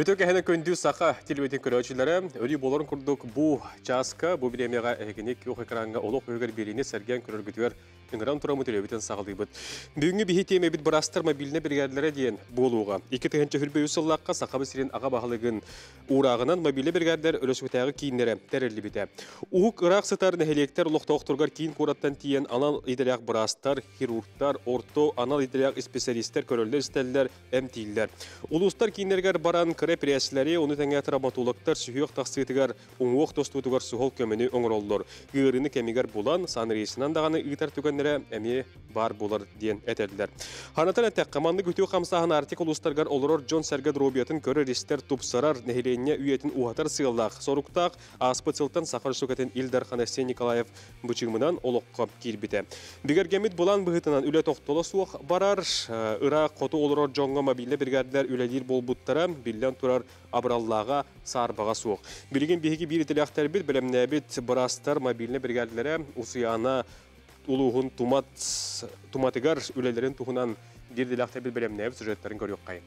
Өтө кәһенә көндү саха телевизион көрөчүләре өрү болорун курдук. Бу часка бу биремега эгеник юк экранга олок өгөр берине серген көрөргүтөр ыңыран турамы телевизион сагылдыбыт. Бүгүнкү бихи теме бит брастар мобильне бригадалары диен болууга. Ики тыгынчы хүрбөй усаллакка сакабы сирен ага багылыгын урагынан мобильне бригадалар өрөсүтәгы кийиннере терелли бите. Ук ырак сытар нехелектер улуктоктургар кийин кураттан тиен анал иделяк брастар, хирургтар, орто, анал иделяк специалисттер көрөлдөр истеллер, эмтиллер. Улустар кийиннергер баран кыре пресслери, оны тәңе травматологтар сүйөк тақсытыгар оңуок достутугар сухол көмөні оңроллор. Гырыны кемигер булан, сан рейсинан дағаны ытар әме бар болар диен әтәділер. Ханатан әтәк команды күтүү қамсаһын артикул устаргар олорор Джон Сәргәд Робиятын көрі ристер тупсарар нәһиленне үйетін уатар сыйлақ. Соруктақ аспыцылтан сахар сөкетін Илдар Ханасен Николаев бұчыңмынан олыққа кирбите. Бигергемит булан бұғытынан үле тоқтолы суық барар, ыра қоту олорор Джонға мобильне бригадалар үлелер болбуттара биллен турар абраллаға сарбаға суық. Билген биһиги бир ителяқтар бит белемнәбит брастар мобильне бригадалары усыяна улуғын тумат туматыгар бир ителяқтар бит белемнәбит сюжеттерин көрүк кайын.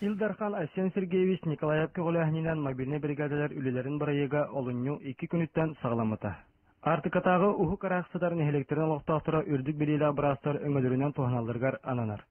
Илдархан Асен Сергеевич Николаевка голәһнинен мобильный бригадалар үлелерин барайыга олынню 2 күнүттен сагламата. Артыкатагы уху караксыдар нехелектерин локтактыра үрдүк билиле брастар өңөлөрүнөн туханалыргар ананар.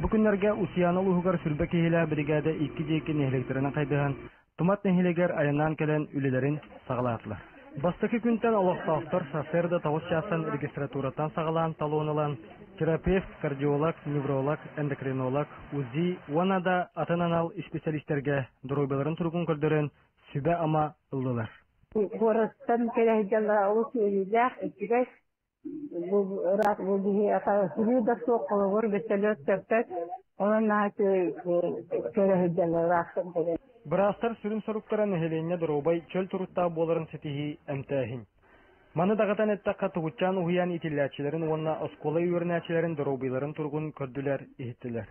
Бу күннәргә Усияны улугар сүрбә киһилә бригада 2 дейки нехелектерин кайдыган тумат нехелегер аяннан келен үлелерин сагалатлар. Бастыкы күнтен олоктактар шоферда тавыш часан регистратуратан сагалан талонылан терапевт, кардиолог, невролог, эндокринолог, УЗИ, ванада атананал специалисттерге дробеларын тургун көрдөрөн сүбә ама ылдылар. Горастан келеһҗәлләр ул сөйләр, итгәс бу рат бу бихи ата сүрүдә соққылыр бетелет тәптәт, онан нәһәте келеһҗәлләр рахтан келе. Брастар сүрүн соруктара нехеленне дробай чөл турутта боларын сетихи әмтәһин. Маны дагатан этта катыгучан уян итилләчеләрен уонна оскола үйренәчеләрен дробайларын тургун көрдүләр, ихтиләр.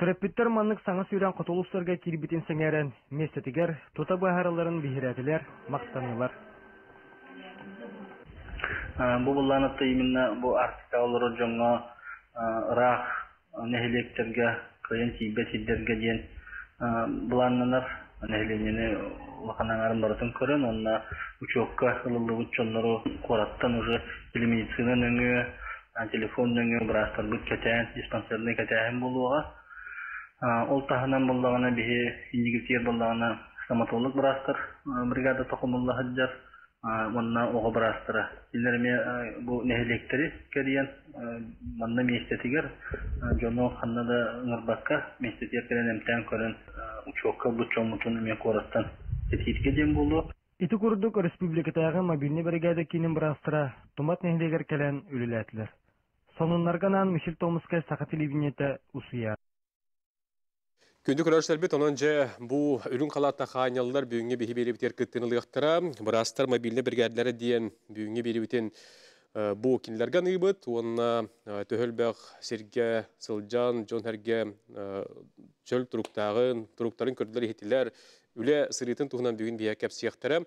Терапевттер маннык саңа сүйрән котулусларга кирбитин сеңәрен, местетигер, тута баһараларын бихирәтиләр, мактанылар. Бу булланытты именно бу тибе сиддерге диен буланнанар нехиленени лаханаңарын баратын көрөн онна учокка ылылы учоннору кораттан уже телемедицина нөңө телефон нөңө брастар бут кетен диспансерный кетен болуга ол таханан боллагана бихи индигитер боллагана стоматолог брастар бригада токумулла хаджар манна ого брастыра илерме бу нехилектери кериен манна местетигер жоно ханнада ыңырбакка местетер керен эмтен көрөн учокка бучомутун мен кораттан этитке дем болу Ити курдук республикатагы мобильный бригада кинин брастыра тумат нехилегер келен үлеләтлер. Сонуннарганан Мишел Томская саха телевидениете усуя. Күндү көрөрсөлөр бит онон же бу үрүн калатта хааняллар бүгүнгө бихи берибитер кыттыныылыктара брастар мобильный бригадалары диен бүгүнгө берибитин бу кинилерге ныйбыт. Уонна төһөлбэх сирге сылжан жон херге чөл туруктагын туруктарын көрдүлөр ихитилер үле сырытын туһунан бүгүн бия кеп сыяктара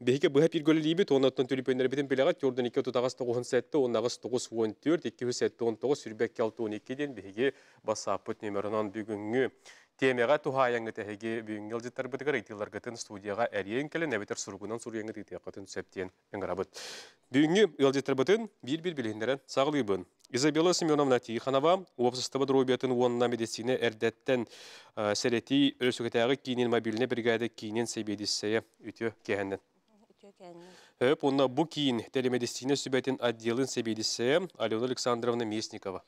бихике быһа пир гөллибит оннотон түлүпөннөр битин билегат жордон 2 тутагас 97 оннагыс 914 279 сүрбек 612 ден бүгүнгү. Темега тухаяңы теһиги бүгүнгү алжыттар бытыгар итилар гытын студияга әриен келен әбетер сургунан суряңы титиякатын септен эңрабыт бүгүнгү алжыттар бытын бир бир билендерен сагылыбын Изабелла Семеновна Тихонова, общество дробиятын уонна медицина эрдеттен серети өсүгетәгы кейінен мобильне бригада кейінен себедиссея үтө кehenden. Өп, онна бу кейін телемедицина сүбәтін отделын себедиссея Алена Александровна Местникова.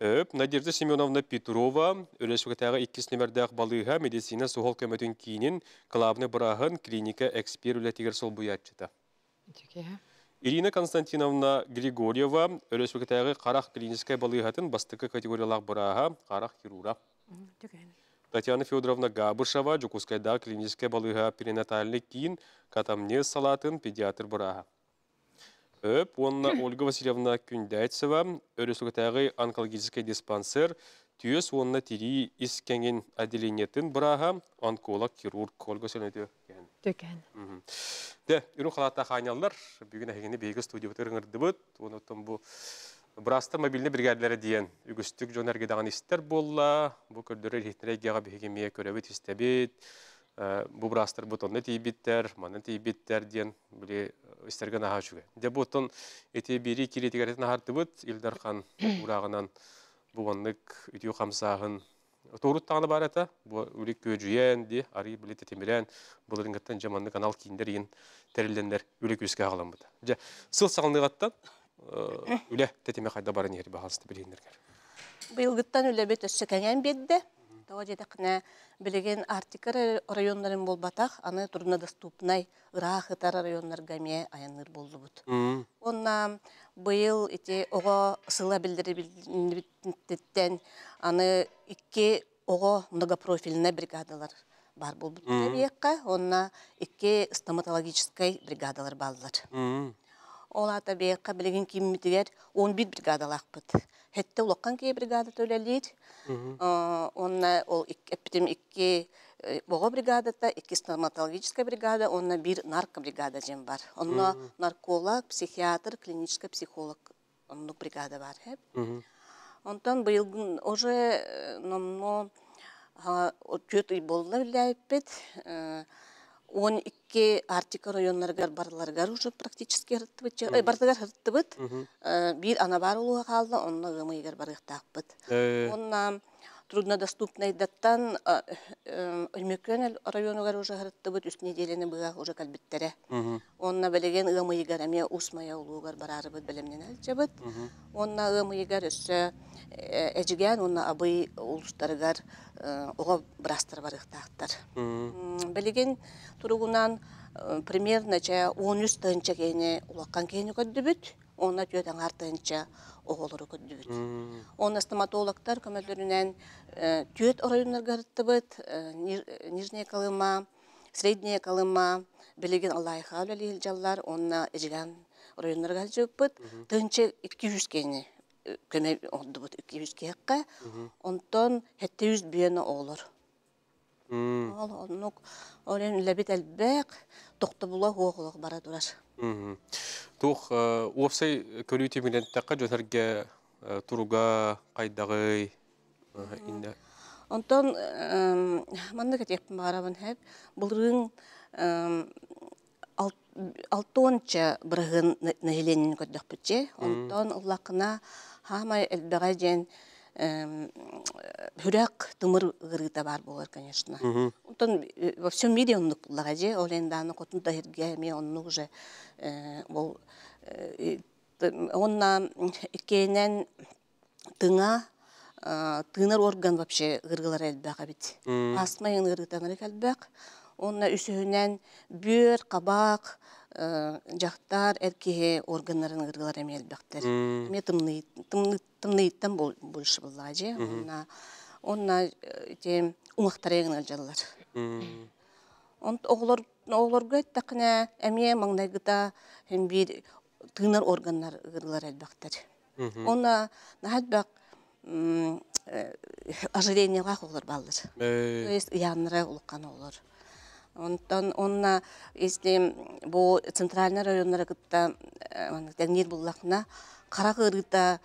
Надежда Семеновна Петрова, 2 номердәк балыга медицина сухол көмөтүн кейінен клабны брахын клиника эксперт үләтигер сол буятчыта. Ирина Константиновна Григорьева өлөсбекетәгы қарақ клиническая балыгатын бастыкы категориялақ бұраға қарақ хирура. Татьяна Федоровна Габышева Жукускайда клиническая балыга перинатальный катамне салатын педиатр бұраға. Өп, онна Ольга Васильевна Күндәйтсева өлөсбекетәгы онкологический диспансер. Түйес онна тири искенген отделениетін бұраға онколог хирург Ольга Сөнөтө. Төкен. Де, үрін қалатта қайнялар, бүгін әкені бейгі студия бұтыр ыңырды бұд, онытын бұл Бұрастар мобильный бригадалары диен үгістік жон әргедаған істер болла, бұл көрдірі рехтінергеға бігемее көрәбіт істебет, бұл бұрастар бұтонны тейбіттер, маны тейбіттер диен біле істерген аға жүге. Де бұтон ете бері келетігәретін ағарты бұт, Илдархан ұрағынан бұғанлық үтіу қамсағын Торут тағаны бар әті, бұл үлік көжүйен, де, ари білеті темірен, бұл канал кейіндер ең тәрілдендер үлік өске ағалан бұды. Жа, сыл қайда барын ері бағалысты білейіндергер. Того жетекне билеген Артика районнарын болбатах, аны турна доступнай ырах ытар районнар гаме аяныр болду бут. Онна быйыл ити ого сыла билдири билдиттен аны икки ого многопрофильный бригадалар бар болбут. Онна икки стоматологической бригадалар баллар. Олата бияққа билеген киммитигер 11 бригадалақ бут. Хетте улаққан кей бригада төлелейд. Онна ол эпитем икки бого бригадата, икки стоматологическая бригада, онна бир наркобригада жем бар. Онна нарколог, психиатр, клинический психолог оннук бригада бар. Онтан быйылгын уже номно чөт үй болла биләйпет. Он икки Артика районнаргар барларгар уже практически хырттыбыт. Ой, бардыгар хырттыбыт. Бир ана бар улуга калды, онна гымыйгар барыктакпыт. Онна труднодоступный даттан Өлмөкөн районугар уже хырттыбыт, үст неделені быга уже калбиттере. Онна белеген гымыйгар эме усмая улугар барарыбыт белемнен алчабыт. Онна гымыйгар өссө эжиген, онна абый улустарыгар ого брастар барыктактар. Белеген туругунан примерно ча 13 тынча кейне улаккан кейне көддүбүт, онна түйөтен артынча оголору көддүбүт. Онна стоматологтар көмөлөрүнөн түйөт районнарга ырттыбыт, Нижняя Колыма, Средняя Колыма, белеген Аллайха өлелил жаллар, онна эжиген районнарга жөппыт, тынча 200 кейне көмө ондубут 200 кейкка, онтон 700 бүйені оголор. Ол оннук олен ләбит әлбәк тоқты була хоғылық бара турар. Тух опсай көрүйтү менен такка жөтөргө туруга кайдагы инде. Онтон манны кетеп барабын хәп булрын алтонча бырыгын населениен көддөк бүтче. Онтон уллакына хамай элбега жен хүрәк тымыр гырыта бар болар, конечно. Онтон во всем мире он лагаje, оленданы котун тахирге ме онну уже бол онна икенен тыңа тыныр орган вообще гыргылар элбега бит. Астмайын гырытаңыр элбек. Онна үсүһүнен бүйөр, кабак, жақтар эркеhe органнарын гыргылар эме элбектер. Ме тымны тымныйттан больше булла же. Онна онна те уңактарыгын алжалар. Онт оглор оглорга такна эме маңнайгыта hem бир тыныр органнар гыргылар элбектер. Онна нахатбак ожирениега оглор балдыр. То есть янра улуккан оглор. Онтон онна если бу центральный районнары кытта тәңнир буллакна кара кырыта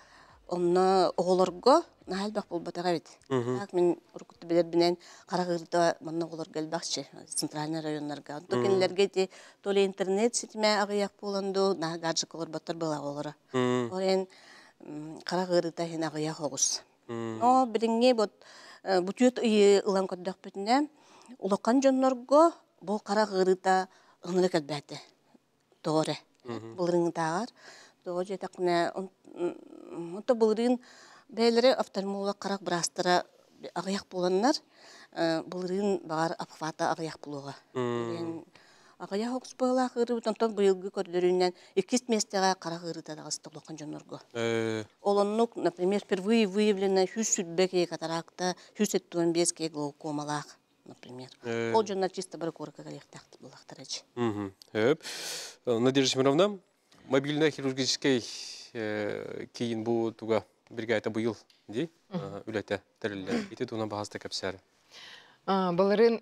онна оголорго нахалбак болбатага бит. Так мен уркутты билер бинен кара кырыта манна оголор келбакчы центральный районнарга. То кенлерге ти толе интернет сетме агыяк боланду на гаджет колор баттар бала оголора. Орен кара кырыта хен агыяк огус. Но билиңе бот бутүйөт ый ылан көддөк бүтүнө улакан жоннорго бу кара гырыта ыңлы кэлбәте. Торе. Булрың тагар. Того жетакне онто булрын бәйләре офтальмолог карак брастыра агыяк булганнар. Булрын бар апфата агыяк булуга. Агая хокс бала гыры онтон быйылгы көрдөрүнөн 2 местега кара гырыта да астыклыккан жонорго. Олоннук, например, впервые выявлено хюсүтбеке катаракта, хюсеттуенбеске глаукомалак например. Ол жонна чисто бір корка галехтахты булахтарач. Хөп. Надежда Семеновна, мобильная хирургический кейін бу туга бирге айта быйыл ди үләтә тәрелләр. Ите туна багаста кәпсәр. Буларын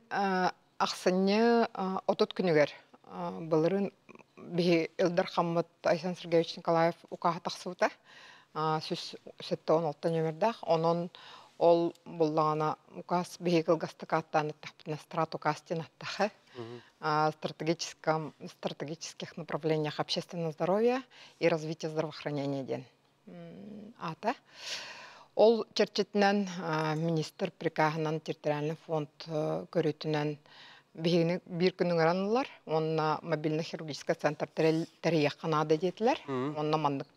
аксынны отот күнүгер. Буларын би Элдар Хаммат Айсан Сергеевич Николаев укаха тахсута. а, сүс сетте он алты нөмердах онон ол буллана указ бехикл гастакаттан тахпна стратукастин аттахы о стратегическом, стратегических направлениях общественного здоровья и развития здравоохранения ден. Ата. Ол черчетінен министр приказынан территориальный фонд э, көрүтүнен бігіні бір күнің аранылар, онна мобильный хирургический центр тәрия қанады детілер, онна мандық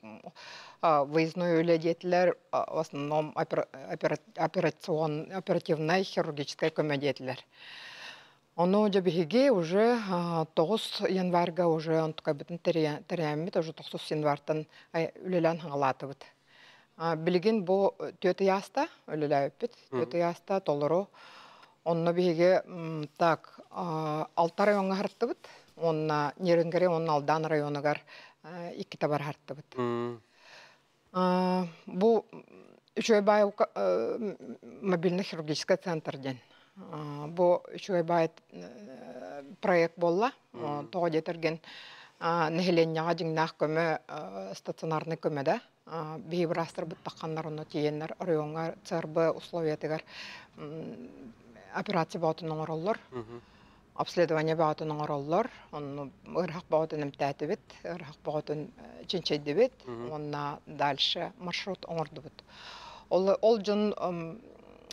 выездной өлі детілер, а, в основном операцион, оперативная хирургическая көмө детілер. Оно жабиһиги уже а, 9 январга уже он такой битен терямит уже 9 январтан үлелән хаңалатыбыт. Билген бу төтө яста үлеләппит, төтө яста толору. Онно биһиге м, так алты районга хартыбыт. Онна Неренгере, онна Алдан районугар а, икки табар хартыбыт. А, Бу Үчөйбай э, мобильный хирургический центр ден. Бу Үчөйбай э, проект болла. Тоғы детерген нехеленняға жиңнақ көмі э, стационарный көмеді. Бейбірастыр бұттаққандар оны тиеннер районға ЦРБ условиятыгар операция баутының ороллар. обследование баатын оңороллор, онну ырхак баатын эмтәтибит, ырхак баатын чинчейдибит, онна дальше маршрут оңордубут. Ол ол жон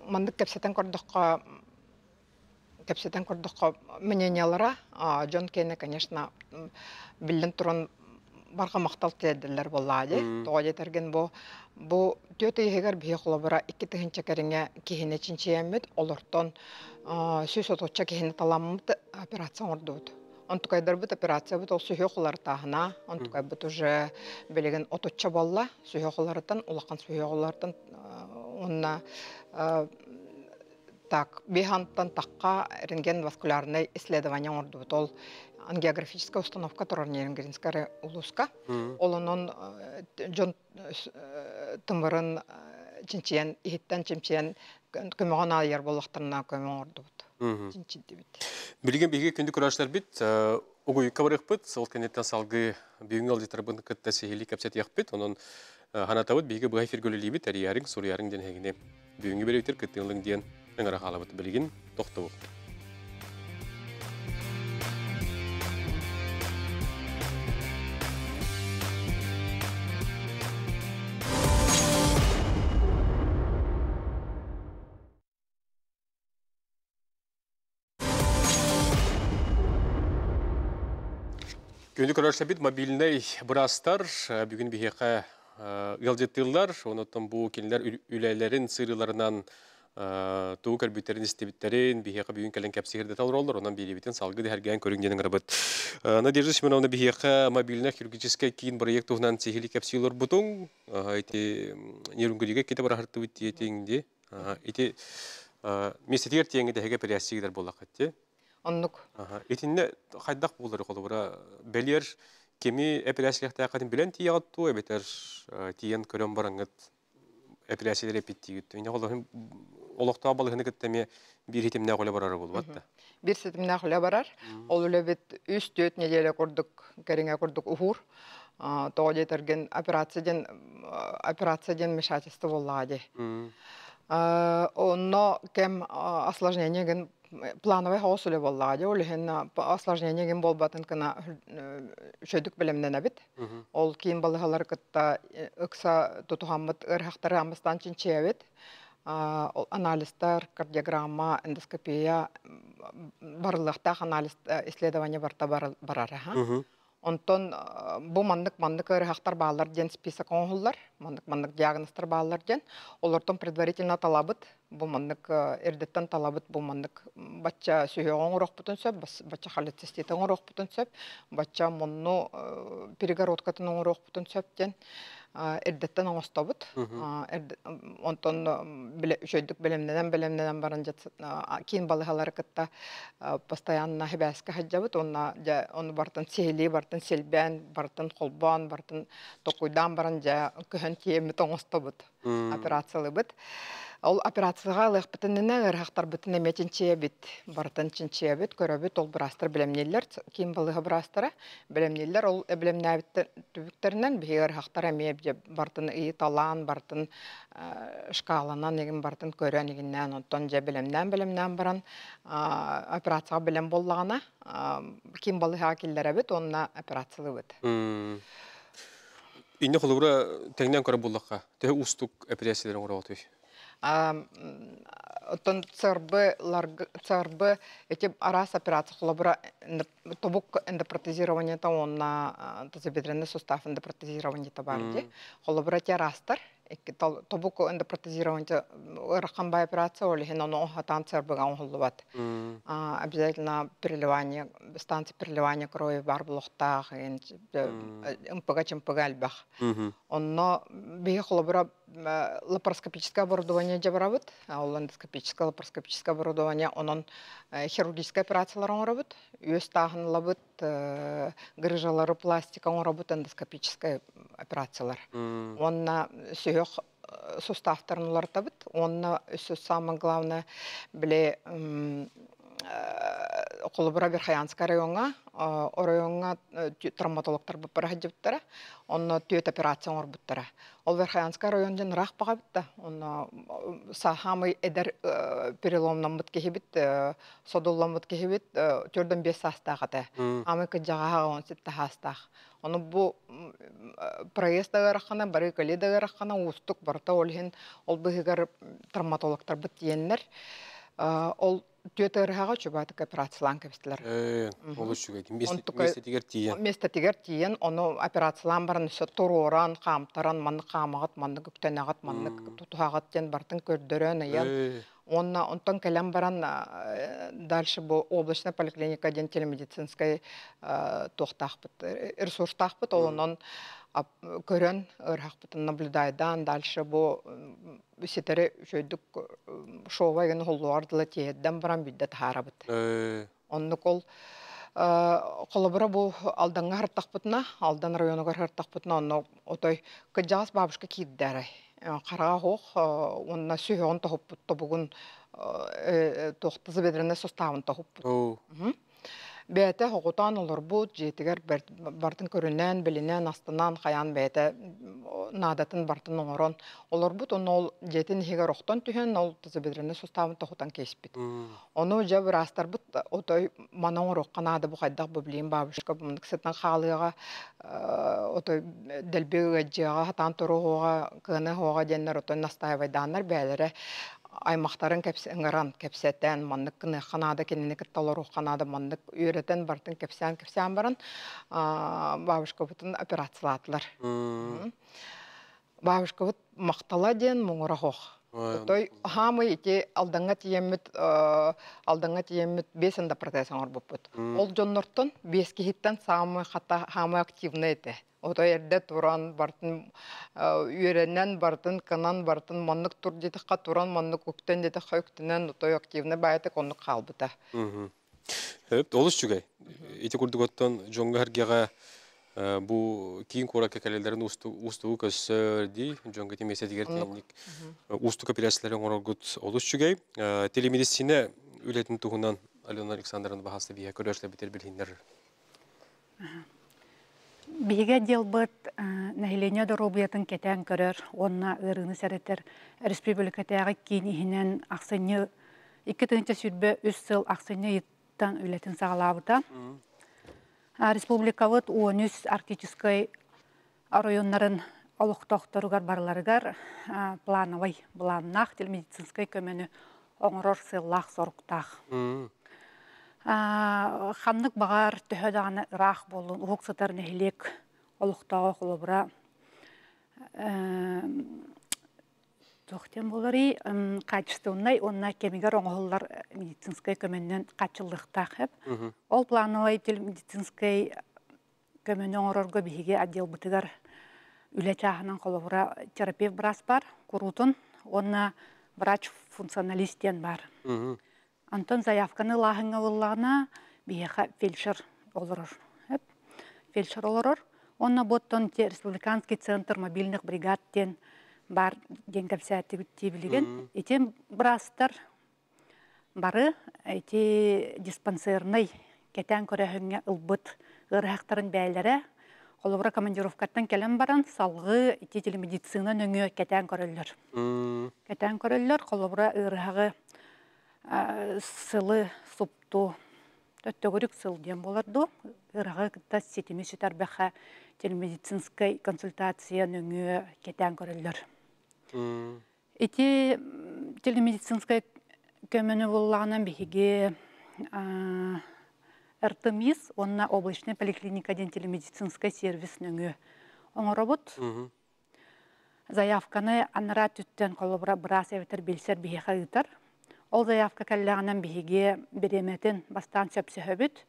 мандык кепсетен кордокка кепсетен кордокка мнениялара, жон кене, конечно, билен туран барға мақтал теділер болады. Тоға жетерген бу төте егер бие холобара икки тыгынча кереңе кихине чинчиемет олортон сүз оточа кихине таламмыт операция ордут. Онтукайдар бут операция бут ол сүйе холар тахына, онтукай бут уже белеген оточа болла, сүйе холардан, улақан сүйе холардан онна а, так, бихантан такка рентген васкулярный исследование ордут. Ол ангиографическая установка турар нейронгеринская улуска. Олонон э, жон э, тымырын э, чинчиен, ихиттен чимчиен көмөгөн айыр боллактарына көмөң ордубут. Чинчидди бит. Билген биге күндү күрәшләр бит, угуйка барык бит, сол кенеттен салгы бүгүн алды тарбын кытта сехили капсет як бит, онон ханатабыт биге бугай фиргөле бит, ариярың, сурьярың ден хегине бүгүнгө беретер кыттылың ден ыңара халабыт билген тохтобу. Күнді көрәшлі бит мобильный бұрастар бүгін бігеқа ғалжеттілер, онытын бұл келілер үләйлерін сырыларынан туы кәрбіттерін істебіттерін бігеқа бүгін кәлін кәпсігерді талыр олар, онан бейді бітін салғы дәрген көрінгенің ғырбыт. Надежда Семеновна бігеқа мобильный кейін проект ұғынан сехили кәпсигелер бұтың. Оннук. Итинне хайдах булар колы бара белер кеми операциялыкта кадим белән тиягат ту бетер тиен көрөн бараңыт операциялар эпиттигит. Ине колы олокта балыгыны кеттеме бир хитимне колы барар булып атта. Бир сетимне хуле барар. Ол үле бит 3-4 неделя курдук, кереңе курдук ухур. Тоға жетерген операцияден операцияден вмешательство боллади. Онно кем осложнение ген плановый хаос үле боллади. Ол хен осложнение ген болбатын кына шөдүк белемнен бит. Ол кийин балыгалар кытта ыкса тутухаммыт ырхактар амыстан чинчебит. Анализтар, кардиограмма, эндоскопия барлыктах анализ исследование барта барар. Онтон бу мандык мандык ырхактар баалар ден список оңхуллар, мандык мандык диагнозтар баалар ден. Олортон предварительно талабыт, бу мандык эрдеттен талабыт бу мандык бачча сүйө оңорок бутун сөп, бачча холецистит оңорок бутун сөп, бачча монну перегородкатын оңорок бутун сөп ден эрдеттен оңостобут. Онтон үшөйдүк белемнеден белемнеден баран жат кийин балыгалар кытта постоянно хебәскә хаҗабыт, онна оны бартын сели, бартын селбән, бартын колбан, бартын токуйдан баран жа көһөн тиеме тоңостобут. Операциялы бит. Ол операцияға лық бітініне ырхақтар бітіне метінче бит, бартын чинче бит, көрөбіт ол бұрастыр білемнелер, кем балығы бұрастыры, білемнелер ол білемнәбіт түбіктерінен бігі ырхақтар әме бартын ии талан, бартын шкаланан егін бартын көрен егіннен, онтон же білемнен білемнен баран операцияға білем боллағана, кем балығы акелдер әбіт, онына операциялы бит. Инне холура теңнен көрө буллакка. Те устук операцияларын ора отуй. Отон царбы царбы эти арас операция холобра тобук эндопротезирование та онна тазобедренный сустав эндопротезирование та барди. Холобра те растар тобук эндопротезирование ыраханбай операция оли хен оно хатан царбыга онхоллубат. Обязательно переливание станция переливания крови бар блохтах МПГ ЧМПГ альбах. Онно бе холобра лапароскопическое оборудование жабарабыт, ол эндоскопическое лапароскопическое оборудование, онон хирургическая операциялар оңырабыт, өз лабыт, грыжалары пластика оңырабыт эндоскопическая операциялар. Онна сүйек суставтарын табыт, онна өсі самое главное, біле Қолыбыра Верхаянска районга, о районга травматологтар бұппара хаджыптара, онна түйет операция оңыр бұттара. Ол Верхаянска районден рақ баға бітті, онна сахамы эдер переломнан бұт кехебіт, содуллан бұт кехебіт, түрден бес састағаты. Амы кыджаға он сетті хастақ. Оны бұ проезд дағыраққана, бары көлі дағыраққана, ұстық барта олхен, ол бұғығар травматологтар бұт еннер. Ол түйет ырыхаға чубаты операциялан кепістілер. Олы шүгәй. Месте тигер тиен. Месте тигер тиен, оны операциялан барын үсі туруран, қамтаран, манны қамағат, манны күктенағат, манны тұтуғағат ден бартын көрдірен, аян. Онна онтон кэлем баран дальше бу облачная поликлиника ден телемедицинской тохтахпыт ресурстахпыт олонон көрөн ырхахпытын наблюдайдан дальше бу сетере шөйдүк шоуга ген холлуардыла тиедден баран бидде таарабыт онну кол колобура бу алданга хартахпытына алдан районуга хартахпытына онно отой кыджаас бабушка киддерай қараға хоқ, онна сүйеғын тоғыппыт, бүгін тоқтызы бедіріне составын тоғыппыт. Бәті хоғутан олар бұл жетігер бартын көрінен, білінен, астынан, қаян бәті надатын бартын оңырын. Олар бұд, оны ол жетін хегер оқтан түйен, ол тұзы бедіріне составын тоғытан кеспіт. Оны жа бір астар бұд, отой мана оңыр оққан ады бұл қайдақ бұблейін бабышқа, бұмдық сетін қалыға, отой дәлбегі жаға, хатан тұру оға, кыны оға денер, отой настайвайданар бәлері аймақтарын ыңыран кепсетен, маннык кыны ханада кенені кітталар ханада маннык үйретен бартын кепсен кепсен баран бабышка бұтын операциялатылар. Бабышка бұт мақтала ден мұңыра хоқ. Той хамы ити алдаңа тиеммит алдаңа тиеммит бесінде протезон орбуппут. Ол жоннортон бес кихиттен самы хата хамы активны эте. Отой эрде туран бартын үйренен бартын канан бартын маннык тур детикка туран маннык көктен детик хөктенен отой активны байты конны калбыта. Хөп, олус чугай. Ити курдуготтон жонга хергега бу кийин кура кекелелерин устуу көссөр ди жонга темесе дигер тенник усту операцияларын орогут олус чугай. Телемедицина үлетин тугунан Алена Александровна бахасы бия көрөшле битер. Биге делбыт нәһилене доробуятын кетен көрөр, онна ырыны сәреттер республикатагы кийин иһинен аксыны 2 сүрбе 3 сыл аксыны иттан үлетин сагалабыта. Республикавыт 13 арктической районнарын олуқтоқторугар барларыгар плановый планнах телемедицинской көмөнү оңорор сыллах соруктах. Хамнык бағар төһө дағаны рақ болын, уғық сытар нәхилек олықтағы қолыбыра Тоқтен болары качественный, онна кемигер оңғылар медицинскай көмөннен качылдықтақ хеп. Ол плановый медицинскай көмөннен оңырорға бігі отдел бұтығар үлі чағынан қолыбыра терапевт брас бар, курутун, онна врач-функционалистен бар. Антон заявканы лахыңа выллағына бияха фельдшер олырыр. Фельдшер олырыр. Онна боттон республиканский центр мобильных бригадтен бар ден кәпсәтті күтті білген. Ити брастар бары ити диспансерный кетен көрәһіңе ылбыт ырахтарын бәйләре Олыбыра командировкаттан келен баран салғы ити телемедицина нөңө кетен көрөллөр. М, Кетен көрөллөр колобура ырахагы сылы супту төттөгүрүк сыл дем боларду. Ырахагы кытта сетими сүтәрбәхә телемедицинскай консультация нөңө кетен көрөллөр. м, Ити м, телемедицинская көмөнү буллаганан биһиги РТМИС, онна облачная поликлиника ден телемедицинская сервис нөңө. Оңоробут заявканы аннара түттен колобра брас эвитер билсер биһиха ытар. Ол заявка каллаганан биһиге береметин бастан сөпсөһөбүт.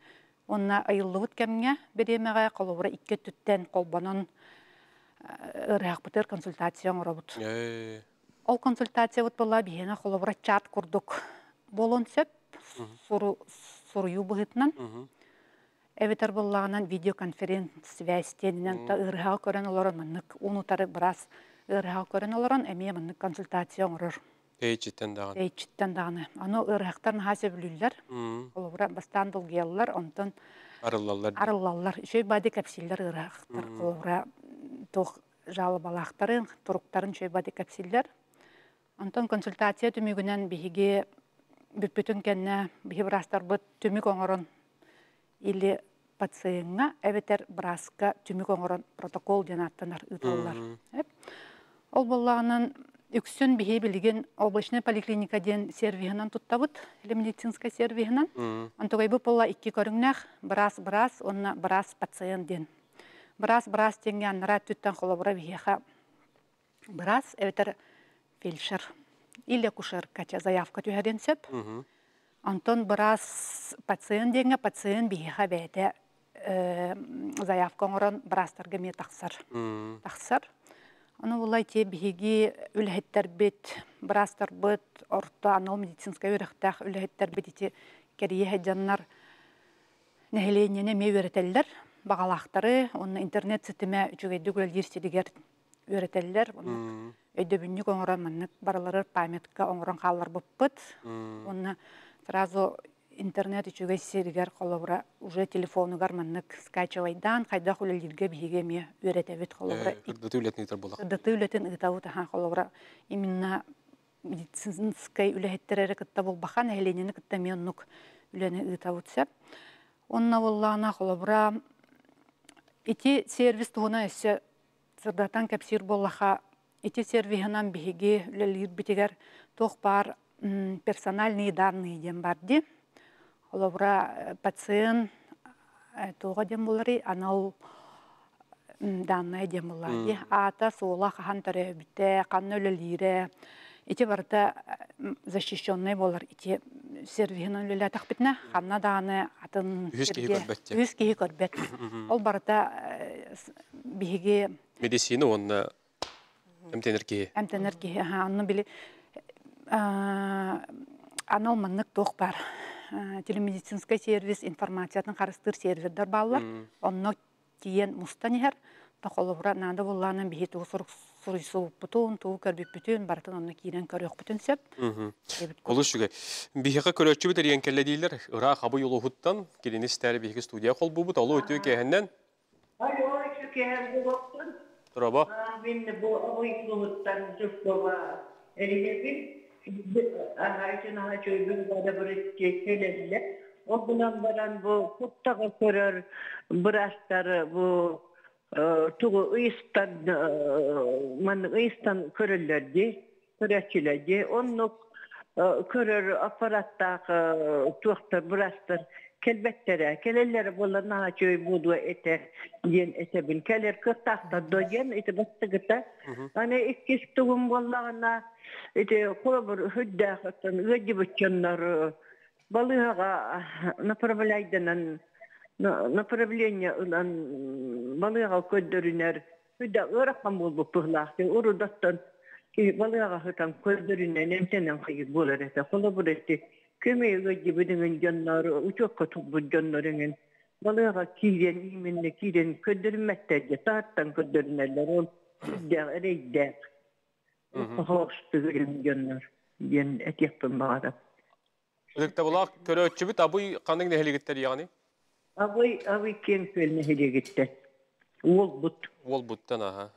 Онна айыллыбыт кемге беремеге колобра икке түттен колбонон ырахпытыр консультация оңоробут. Э, Ол консультация вот была бihena холовра чат курдук. Болон сөп быһытнан. мгм. Эвитер боллаганан видеоконференц связьтенинен та ырыхал көрөн олорон маннык унутары брас ырыхал көрөн олорон эми маннык консультация оңорор. Эй, читтен даган. Эйчиттен даганы. Аны ырыхтарын хасе билүлләр. М, Холовра бастан булгеллар, онтон Арыллалар. арыллаллар. Шөй бады кәпсилләр ырыхтар. Холовра тох жалы балақтарын, туруктарын шөй бады кәпсилләр. Антон консультация түмүгүнен биһиги бүппүтүн кенне биһи брастар бут түмүк оңорон или пациентга эбетер браска түмүк оңорон протокол ден аттанар ыталлар. Ол боллаганан үксүн биһи билген облачный поликлиника ден туттабыт, или медицинская сервигинан. М, Антогай бу болла икки көрүңнәх, брас брас, онна брас пациент ден. Брас брас тенге аннара түттен холобура биһиха. Брас эбетер фельдшер или акушеркача заявка түһәрен сөп. Антон брас пациент денге пациент биһиха бәйте э, заявка оңорон брастарга ме тахсар. М, Аны булай те биһиги үлһеттер бит, брастар бит, орта анал медицинская үрәхтәх үлһеттер бит ити керие хаҗаннар нәһеленене ме өйрәтәлләр, багалактары, онны интернет сетеме үчүгәйдә гүл дирсидигәр өйрәтәлләр. Оны м, өйдө бүннүк оңорон маннык баралары памятка оңорон халлар м. Онны сразу интернет үчүгәй сиргәр колобра уже телефонугар маннык скачивайдан кайда хулелирге биһиге ме өйрәтәбит колобра. Э, кырдыты үлетнитер булак. Даты үлетен ытау тахан холовра именно медицинской үлэхеттерері кытта болбахан әйленені кытта меннук үләне ытау тсеп. Онна боллана холовра ити сервис туғына өсі сырдатан кәпсир боллаха ити сервихынан биһиги үлелир битигер тоқ бар персональные данные ден барди. Холовра э, пациент э, туға ден болары анал м, данная дем буллади. Ата суола хахан төрөбүтэ, канны өлөлире. Ити барда защищенный болар. Ити сервигинан өлөлө тахбитне. Ханна даны атын Үһүс киһи сирге- көрбөт те. үһүс киһи көрбөт. Ол барда э, биһиги Медицина онна ки. әмтенер киһи. Ага, анны били а, анал маннык тох бар. Телемедицинский сервис, информациятын харыстыр сервердар баллар. Онно тиен мустанихер. Тохолобра нада булланан бихи туу сурук суруйсу бутун, туу көрбүк бүтүн, бартын онно киирен көрөк бүтүн сөп. Мгм. Дебит Олус жүгө. Бихега көрөчү бит эрген келе дийлер. Ыра хабы юлу хуттан кирини стәре бихеге студия кол бубут. Олу өтү кехеннен. Alo, şu kehem buluttan, Тураба. Ben bu avı buluttan zıplama erilebil. Ağacın ağacı bir bana bırakacak helelle. O bulan baran bu kuttağı körür, bıraşları bu tuğu ıyıstan, man ıyıstan körüllerdi, kelbettere, kelelleri bulan ağacı budu ete, diyen ete bil. Keler kırtakta doyen, ete bastı gıta. Hani ikkis tuğum ete hüddağıttan, ödü bütçenler, балыга направляйдынан направление ылан балыга көддөрүнөр үдө ыраккан болуп пыглаакты урудаттан балыга хытан көддөрүнөн эмтенен кыйык болор көмөйгө жибидиңин жоннор учокко туббут жоннорыңин балыга кийден иминне кийден көддөрүммәттер же тааттан көддөрүнерлер ол үддәк эрейдәк Хоостыгын гөннөр. Ен этеппен багада. Ылыкта булак көрөтчүбүт абый кандай нехилигиттер ягани? Абый абый кен көлне хедегитте. Ол бут. Ол буттан аха.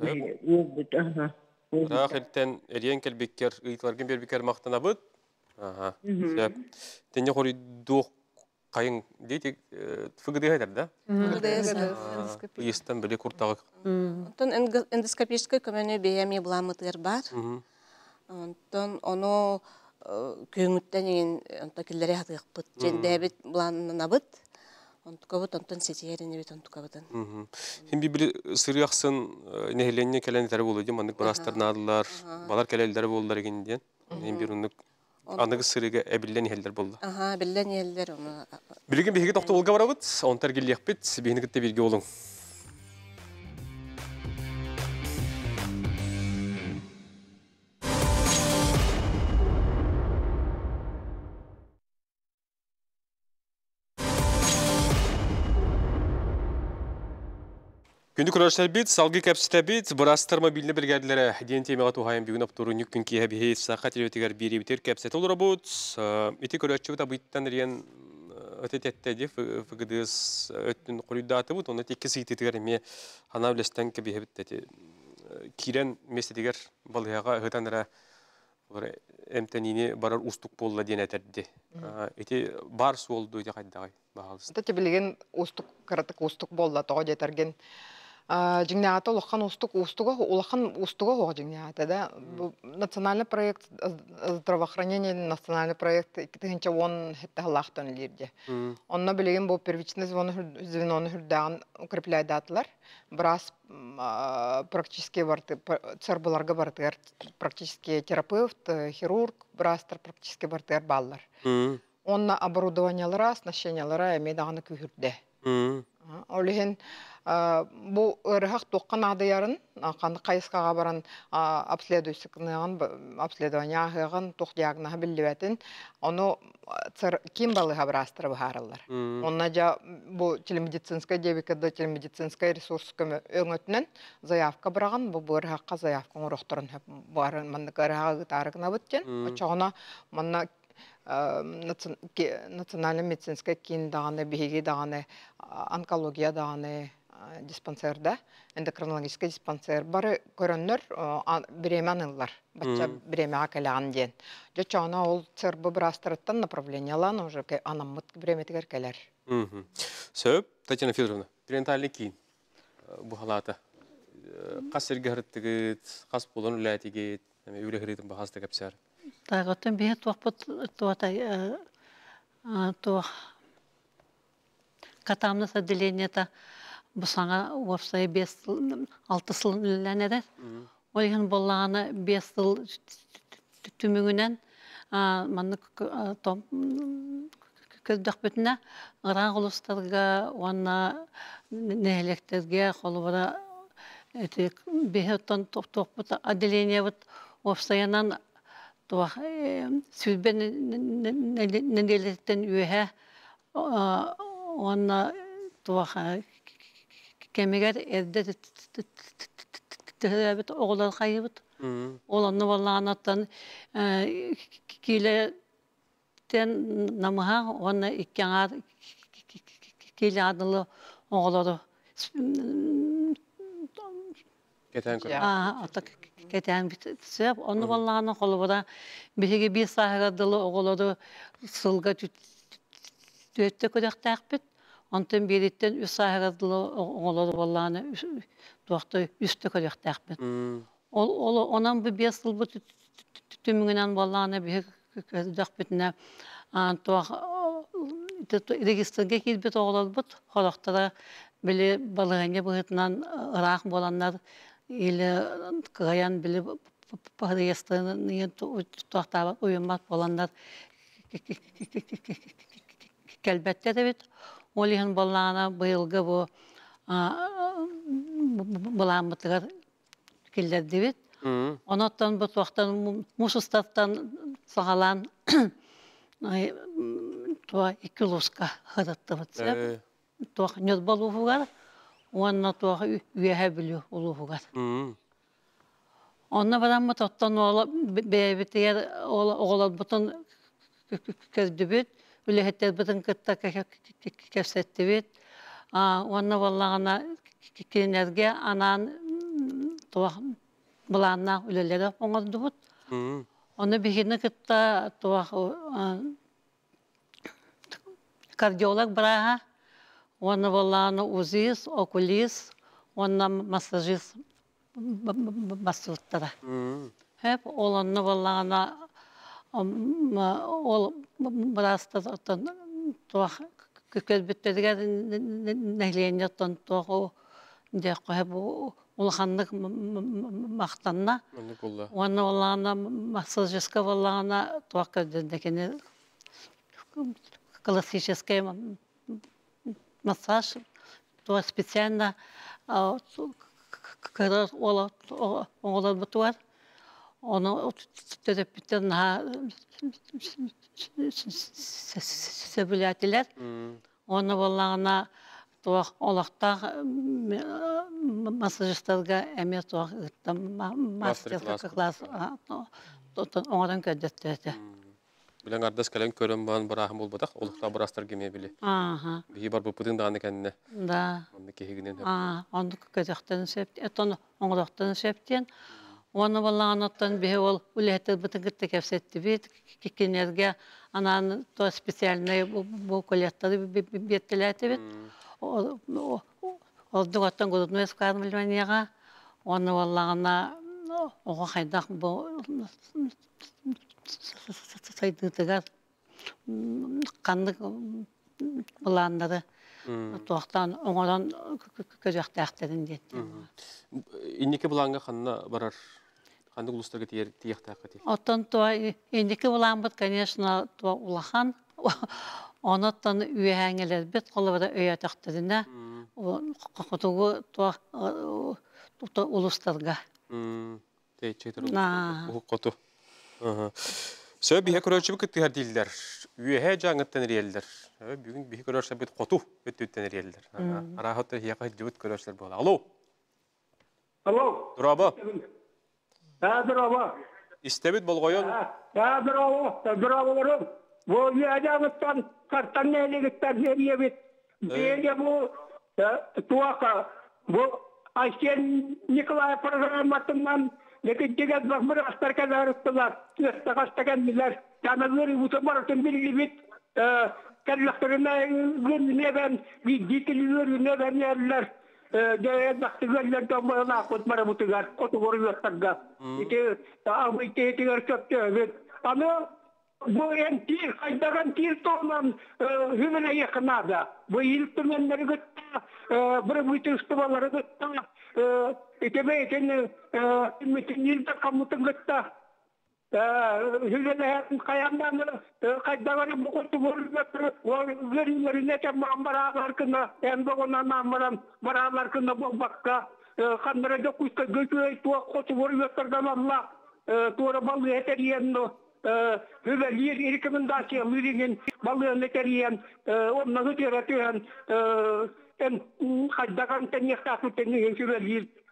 Ол бут. Ага. Ол бут. Рах элтен эриен келбеккер ыйтларгын бербекер мактанабыт. Ага. Тенне хори дух кайын дейти фыгыды хайтар да? Истен биле куртагы. Онтон эндоскопический көмөнү бейами буламытыр бар. Онтон ону күйүңүттен еген онто киллере хатыгыппыт. Жендебит буланнабыт. Онтукабыт онтон сетиерини бит онтукабытын. Хим би бир сырыяксын нехиленне келендер болду дем андык барастар надылар, балар келелдер болдулар эген ден. Хим андык сырыга эбиллен хелдер болду. Аха, елдер оны. Билген биһиге токто болга барабыт, онтар киллекпит, биһиникте бирге болуң. Күнді көрәшілер бит, салғы кәпсіті бит, бұрастыр мобильні біргәділері ден темеға туғайын бүгін аптуру нүк күн кейі бері бітер кәпсеті олыра бұд. Бұд абыйттан рен фігідіз өттін бұд, оны теккі ме біттәті. Кирен местетігер балыяға ғытан әрі әмтәніне барар устук болла ден әтәрді. Эти бар суолду өте қайдағай бағалысын. Та билеген устук кыратык устук болла тоо жетерген жиңнаата улахан устук устуга улахан устуга хоо жиңнаата да? Национальный проект здравоохранения национальный проект икитинче он хетте халахтан лирде онно билеген бу первичный звено звеноны хүрдаган укрепляй датылар брас практически барты цербуларга бартыгар практически терапевт э, хирург брастар практически бартыгар баллар. Онна оборудованиялара оснащениялара эме даганы күһүрдэ Олиһин бу ырыхак туккан адыярын каны кайыскага баран обследование агын тук диагнозы билбетин ону ким балыга брастыры бахарылар. Онна жа бу телемедицинская дебикада телемедицинская ресурс көмө өңөтүнөн заявка бараган бу ырыхакка заявка урухтурун барын мандык ырыхагы тарыгына бүттен. Очогона манна национальный медицинская кин даганы биһиги даганы онкология даганы диспансерда эндокринологический диспансер. Бары көрөннөр беременналар бача беремега келаган диен жочона ол цербы брастырыттан направлениялан уже анаммыт береметигер келер Сөп, Татьяна Федоровна, перинатальный кийин бу халата. Кас сергерттигит, кас болон үләтигит, үлехиритин бахасты кепсер. Тагытын бе туаппыт туатай туа катамнас отделениета бусаңа уапсай бес алты сыл үләнеде. Ойын боллағаны бес сыл түмігінен манны көздөх бүтіне ыран құлыстарға онна нәлектерге қолыбыра бехеттон топ-топ отделение вот туах сүлбен неделеттен туах кемегер эрде тәһәбет оғлар хайбыт оланны валланаттан киле тен намаха онна иккяңар киле адылы оғлары Кетен көр. А, ата кетен битсеп, оны балланы холбода биһиги би сахарадылы оголоду сылга төттө. Онтон бириттен үс сахарадылы оголоду балланы туакта үстө көдөктәкпит. Ол ол онан бу бес сыл бу түмүнөн балланы биһи көдөкпитне. Ан туак регистрге килбит огололбут, холоктара били балыгыне быһытынан ырак боланнар или каян били подъездын туактаба уюмат боландар келбетте де бит ол иһин боллаана быйылгы бу буламытыгар киллерди бит оноттон бу туактан мусустаттан сагалан туа икки луска хырыттыбыт туах нёт болуфугар уанна туах үйәһә билү улуфугар Онна ола бутун көрдүбүт, үлехеттер бутун кытта кэсеттибит. Онна баллагана кинерге анан туа буланна үлелере оңордубут. Мм. Оны бихине кытта туа кардиолог браха. Оны баллагана узис, окулист, онна массажист басуттара. Мм. Hep olanını maktanna Anne kulla. onu vallağına массажистка vallağına tuah közdendekini классический массаж туah специально кырар ола бутуар Оны төтөппүттен наha сөбүләтиләр. Мм. Оны боллағына туақ олақта массажистарға әме туақ мастер класс оңадан көддөттөтө. Билен ардас кален көрөн баан барахым болбатак, олукта барастар кеме били. Ага, Бихи бар бупутун дааны кенне. да. Онды кехигинен. А, онды көдөқтен сөптен, этон. Оны боллағанаттан бе ол үләтті бұтын кітті кәпсетті бет, кекенерге анан то специальный бұл колеттары беттіләті бет. Ол дұғаттан ғудын өз қармылманияға, оны боллағана оға қайдақ бұл сайдыңтыгар қандық бұландары туақтан оңадан көжақтақтарын деді. Иннеке буланга ханна барар. Ханды улустарга тиер тиехтаакка ти. Оттан туа индики буламбыт, конечно, туа улахан. Оноттан үйәңелер бит қолыбыда өйәтәқтіріне. Қотуғы туа улустарға. Мм. Тейчетер. Коту. Ага. Сө бихе көрөчү бу кыттыгар дилдер. Үйе жаңыттан риелдер. Бүгүн бихе көрөчү бит коту өттүттен риелдер. Арахатта хияка бола. Алло. Алло. Дураба. Ha bravo. Истебит болгойон. Ha bravo. Bravo oğlum. Bu yiyeceğimizden karttan neyle gitler nereye bit. Böyle bu tuaka. Bu Ayşen Ne kadar bakmır astarken arıttılar. Tüste kaçtaken bilir. Tanrıları bu sefer bilgi bit. Kelleklerine ne ben bir dikiliyor ne ben yerler. Ite ite ite bu en tir kaydagan tir yakınada. Bu gıtta bir bu tüstüvaları gıtta. Ite be ite mitin yılda kamutun gıtta. Hüzele kayandan kaydagan bu kot gori gıtta. Verilerine temam beraber kına. En boğunan namaram beraber kına bu bakka. Kandıra da kuşta göçüye tuğa kot gori gıtta Allah. Tuğra balı yeter yenno. Hyvä liir rekomendaatio lyringen ballen eterien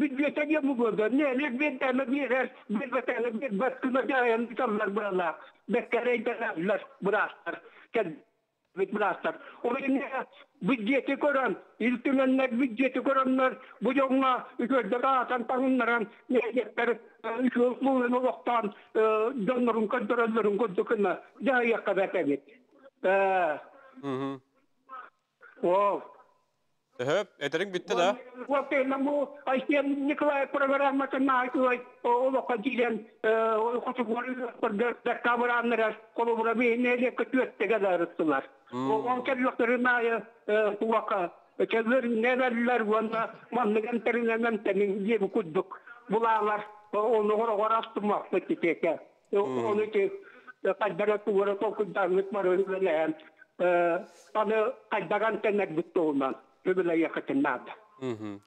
Büyütene mi gördü? Neyle bir tane bir her, bir tane bir baskına dayan insanlar buralar. Bekleyin tanıdılar, bıraktılar. Bıraktılar. O beni büyütene koran, iltimenler büyütene koranlar, bu yoluna gözde dağıtan tanınlaran, ne yetler, e, şu bunun oluktan, donların e, kadroların kodukuna, daha yakabet evet. E, hı hı. Oh. Höp, eterin bitti da. Waktu namu Aisyah Nikolai program kena itu olok kajian kutu gori perda kameran neras kalau berabi ini dia ketuat tiga daruslar. Orang kerjanya ya tuaka kezer neler wana mangan terinan tenin dia kuduk bulalar Onu gora gora astırmak peki Onu ki kaydara tuğra tokundanlık var öyle. Anı kaydaran tenek bitti ondan. Öyle yakıtınlarda. Мгм.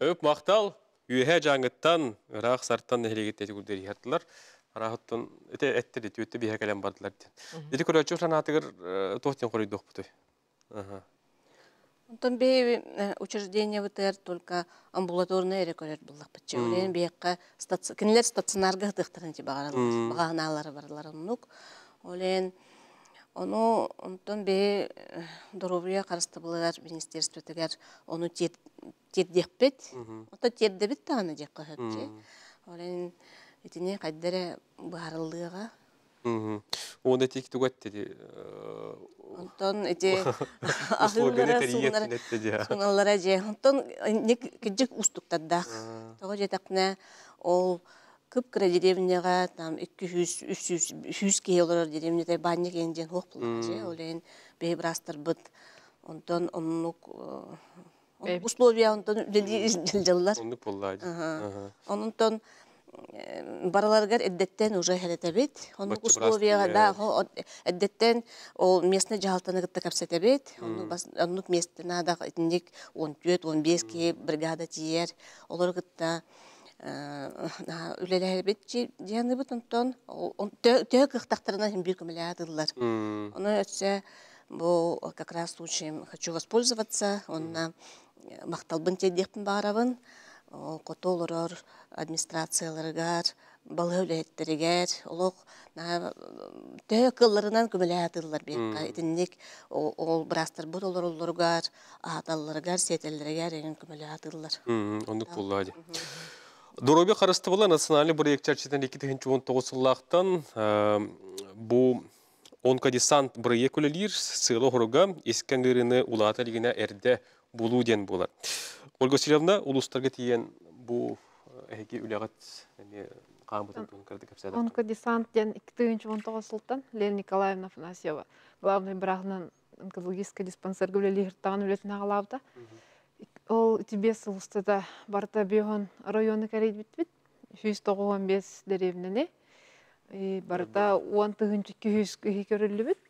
Өп мақтал, үйе жаңыттан, ырақ сарттан нәхелегеттеті күлдері хаттылар. Арахыттан, эте әттер еті өтті бейе кәлем бардылар. Деті көрәтші ұшан атығыр тоқтен қорайды оқпыты. Онтон бе учреждение ВТР только амбулаторный рекорд буллах бачы. Олен бейекка кинилер стационарга тыктырын ти багаралар. Баганалары барлар оннук. Олен Ону онтон бе здоровье карысты булар министерство тегер ону тирдекпет. Ота тирдебит тааны дек кахатчы. Олен итине кайдере барылыга. Оны тек тугат dedi. Онтон эти ахыллара суңнар суңаллара же. Онтон ник киджик устуктаддах. Того жетакна ол көп кіре деревняға там 200-300 кей олар деревняда банник енжен хоқ же. Олен бейбрастар быт онтон оннук условия онтон жылжаллар Оннук онтон бараларгар эддеттен уже хелетебит оннук условияга да эддеттен ол местный жалтаны гытта капсетебит оннук местина да итиндик 14-15 кей бригада тиер. Олар гытта үлелербит дианыбыт онтон төө кыхтактарына хим бир көмөлядылар. Оны өтсө бу как раз случаем хочу воспользоваться, онна макталбын тедекпин барабын, котолорор администрацияларгар, балы үлеттеригер, олог төө кылларынан көмөлядылар бекка. Итинник ол брастар бут олор олоргар, аталларгар, сетеллеригер еген көмөлядылар. Ондук боллады. Доробе қарысты бола национальный проект чарчетен 2019 сыллақтан бу онкодесант проект көлелер сылы хоруга искен гырыны улата лигіне әрді болу ден болар. Ольга Васильевна, улустарға тиен бу әйге үләғат қамытын кірді кәпсәді. Онкодесант ден 2019 сылтан Лена Николаевна Афанасьева главный брағынан онкологический диспансер гөлелер тағын үлетін ағалавда. Ол тебе сылыстыда барта бион районы кәрейд бит. 195 деревнене. Барта 10 тыгынчы 200 кихи көрілі бит.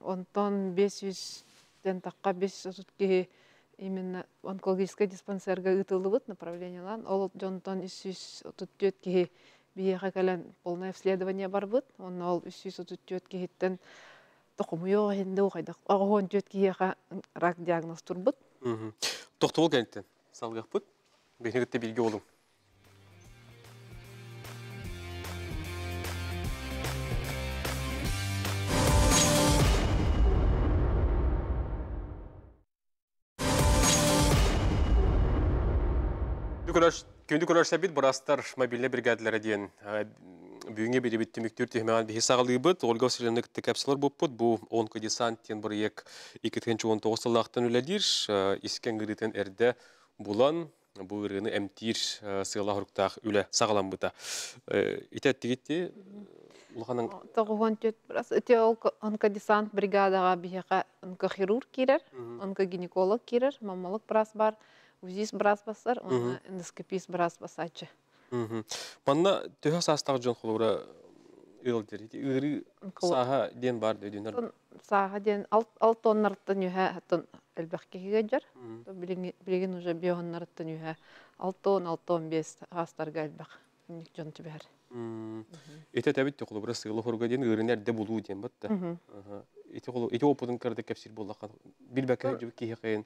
Онтон 500 ден таққа 500 кихи именно онкологический диспансерга ытылы бит направлениялан. Ол жонтон 334 кихи бияға кәлен полное обследование бар бит. Он ол 334 кихиттен тоқымы йоға хенде оғайдақ. Ағуын 4 кихиға рак диагноз турбыт. Тоқты бол кәнттен. Салғақ бұд. Бейнігітті білге олың. Күнді көрерсе бит бұрастар мобильный бригадалары дейін бүйінге бері бітті мүктір түймеған бейі сағылығы бұд, Ольга Васильевна кітті кәпсілер бұд бұд, бұл онкодесанттен бір ек 2019 сыллақтан өләдір, искен ғырытын әрді бұлан, бұл ұрғыны әмтир сыйла ғұрықтақ үлі сағылан бұда. Итәтті кетті, Улханың Тоғуан төт біраз. Өте ол онкодесант бригадаға бейеға онкохирург керер, онкогинеколог керер, мамалық біраз бар, УЗИС біраз басар, оны эндоскопист біраз басачы. Манна төһө састағы жон қолуыра ылдыр. Үрі саға ден бар дөйденер. Саға ден ал тоннарыттан үйә хаттан әлбәккеге жар. Білеген уже бионнарыттан үйә ал тон, ал тон бес астарға әлбәк. Жон түбәр. Ите тәбит те қолуыра сыйлы хорга ден үрінер де болу ден бітті. Ите қолу, ите опудын кірді кәпсір болдаққан. Билбәкі жібі кейі қайын.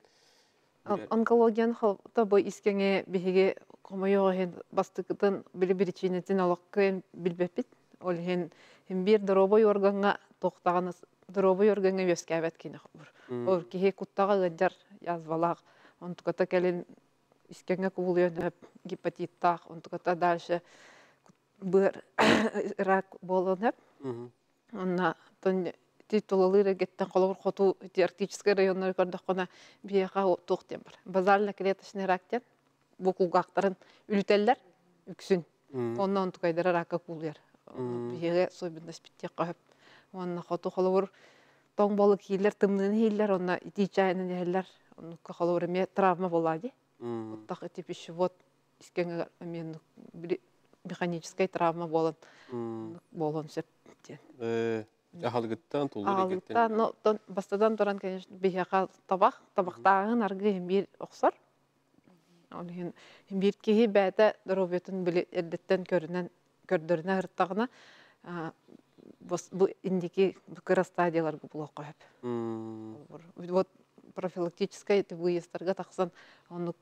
онкологиян халта бу искеңе биһиге комойоо хен бастыкытын били причинетин олоккен билбеппит ол хен хем бир дробой органга токтаганы дробой органга вескәбәт кине хобур ол кихе куттага гаджар язвалак онтуката келин искеңе куулуен гепатиттах онтуката дальше быр рак болон хеп онна тон титулалыра геттен колор хоту арктический районнар көрдөх кона биэха туохтен бар базально клеточный рактен бу кулгактарын үлүтеллер үксүн оннан тукайдара рака куулер биэге особенность биттек кахып. Онна хоту холовур тоң болу кийлер тымнын хииллер онна итичайнын хеллер оннукка холовур эме травма болади оттак эти пищевод искеңе мен механическая травма болон М, болон сөп э, Ахалгыттан Алгытта, но тон бастадан туран, конечно, бияка табак, табактагын аргы химбир оксор. Хин химбир киһи бәтә дробетин биле эрдеттен көрүнен көрдөрүнә хырттагына бос бу индики букара стадияларга булак коеп. Вот профилактическая это выездерге таксан оны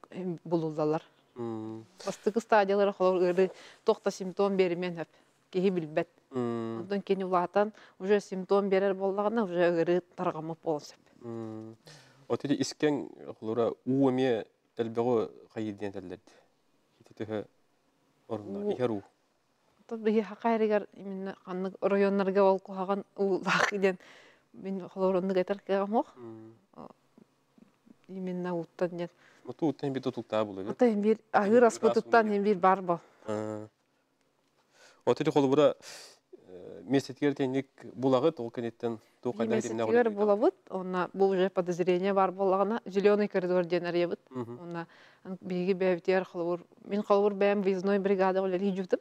булулдалар. Бастыгы стадиялар холор ыры тохта симптом беримен хеп. Киһи билбет. Ондан кені улатан уже симптом берер боллагана уже ыры таргамып болсып. Отели искен хлора уэме элбего хайден теллерди. Хитетеhe орунда У- ихеру. Тот бие хакайригар именно канны районнарга ол улах иден мен холоронды гетер кегамох. Именно уттан нет. Оту утен бит утукта. Ата hem bir ahır aspıtıttan hem bir бар бол. Отели холбура местетер тенник булагы толканеттен тукайда Именно булабыт, онна бу уже подозрение бар боллагана зеленый коридор ден арьябыт. Онна биги бәвтер холбур мен холбур бәм выездной бригада олар хижутып.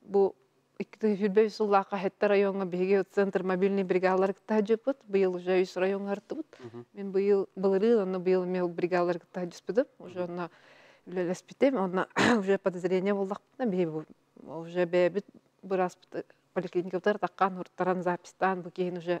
Бу икки хүрбе суллака хетте районга биги центр мобильный бригадалар тажыпыт. Быйыл уже үс районга артыбыт. Мен быйыл былыры, онна быйыл мел бригадалар тажыспыдым. Уже онна үлелеспитем, онна уже подозрение биги бу уже бәбит бұрас поликлиникаптар таққан урттаран запистан бу кейін уже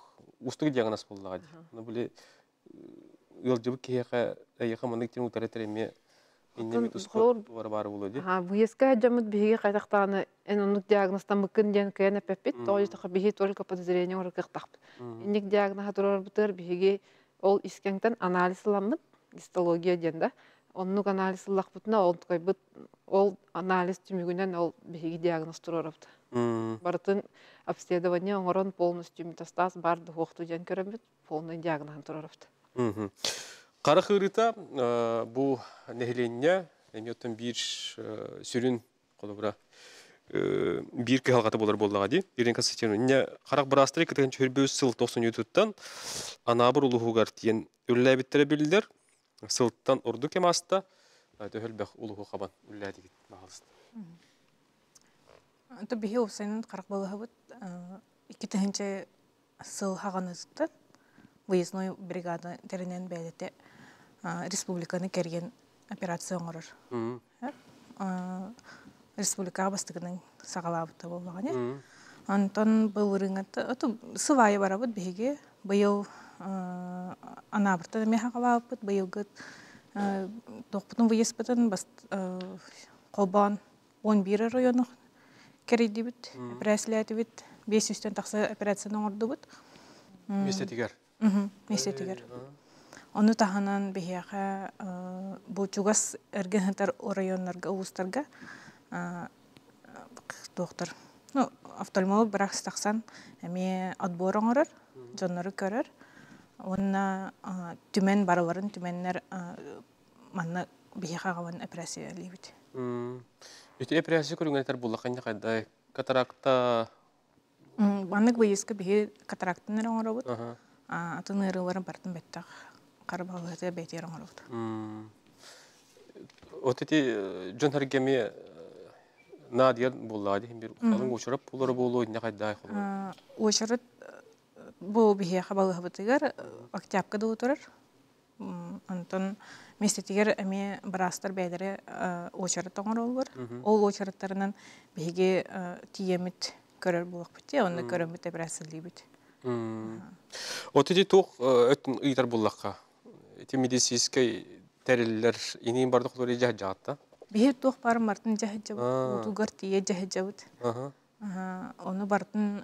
устуг диагноз булла. Аны биле ылжыбы кияка аяка Тон бит холор- ускор бар бар булу ди. Буеска жамыт биһиге кайтактааны эн онук диагнозтан мыкын диэн кээн эппит, тоҕо таха биһи только подозрение турар бутыр биһиге ол искеңтен анализ ламмыт, гистология диэн да. Оннук анализ ол анализ түмүгүнен ол диагноз. Бартын обследование оңорон полностью метастаз бар духохту диэн көрөмүт, полный диагноз турарабыт. Кара хырыта бу нехленне эметтен бир сүрүн колобура бир кыhalgаты болар боллага ди. Ирен касатен не карак брастыры кеткен чөрбөс сыл 93-тан анабыр улугугар тиен үлләбиттере билдер. Сылттан урду кемаста төһөлбәх улугу кабан үлләди гит багылсын. Это бихи усайнын қарақ балығыбыт, iki тәхінче сыл хағанызды, выездной бригада теренен бәлеті республиканы керген операция оңырыр. Республикаға бастығының сағалабыты болмаған, е? Антон был рыңат, это сывайы барабыт биһиге, быйыл анабырта ме хағалабыт, быйыл гыт доқпытын выеспытын қолбан 11 районы керейдибит, операциялятибит, 500-тен тақсы операцияны оңырдыбыт. Местетигер. Местетигер. Оны таханан бихияқа бу чугас эрген хатар районнарга уустарга доктор. Ну офтальмолог бірақ стақсан әме отбор оңырыр жоннары көрір онна түмен барыларын түменнер манна бихияқа гаван операция либит. Өте операция көргөнтер буллакка не кайда катаракта Баннык быйыска бихи катарактын оңырыбыт Аха. атын ырыларын бартын беттак карбалыты бетер оңырыбыт Вот эти жон харгеме надияр буллади бир. Калың учурап булары болу не кайда бу утурар. Антон местетигер эми барастар бәйләре очырыт оңыр олбар. Ол очырыттарынан биһиге тиемит көрөр булак бит. Онны көрөмүт операция либит. Вот эти тух өтін ыйтар буллакка. Эти медицинский тәрелләр инин барды холori жа жаатта. Биһи тух бар мартын жаһыжа Аа. утугар тие жаһыжа бит. Оны бартын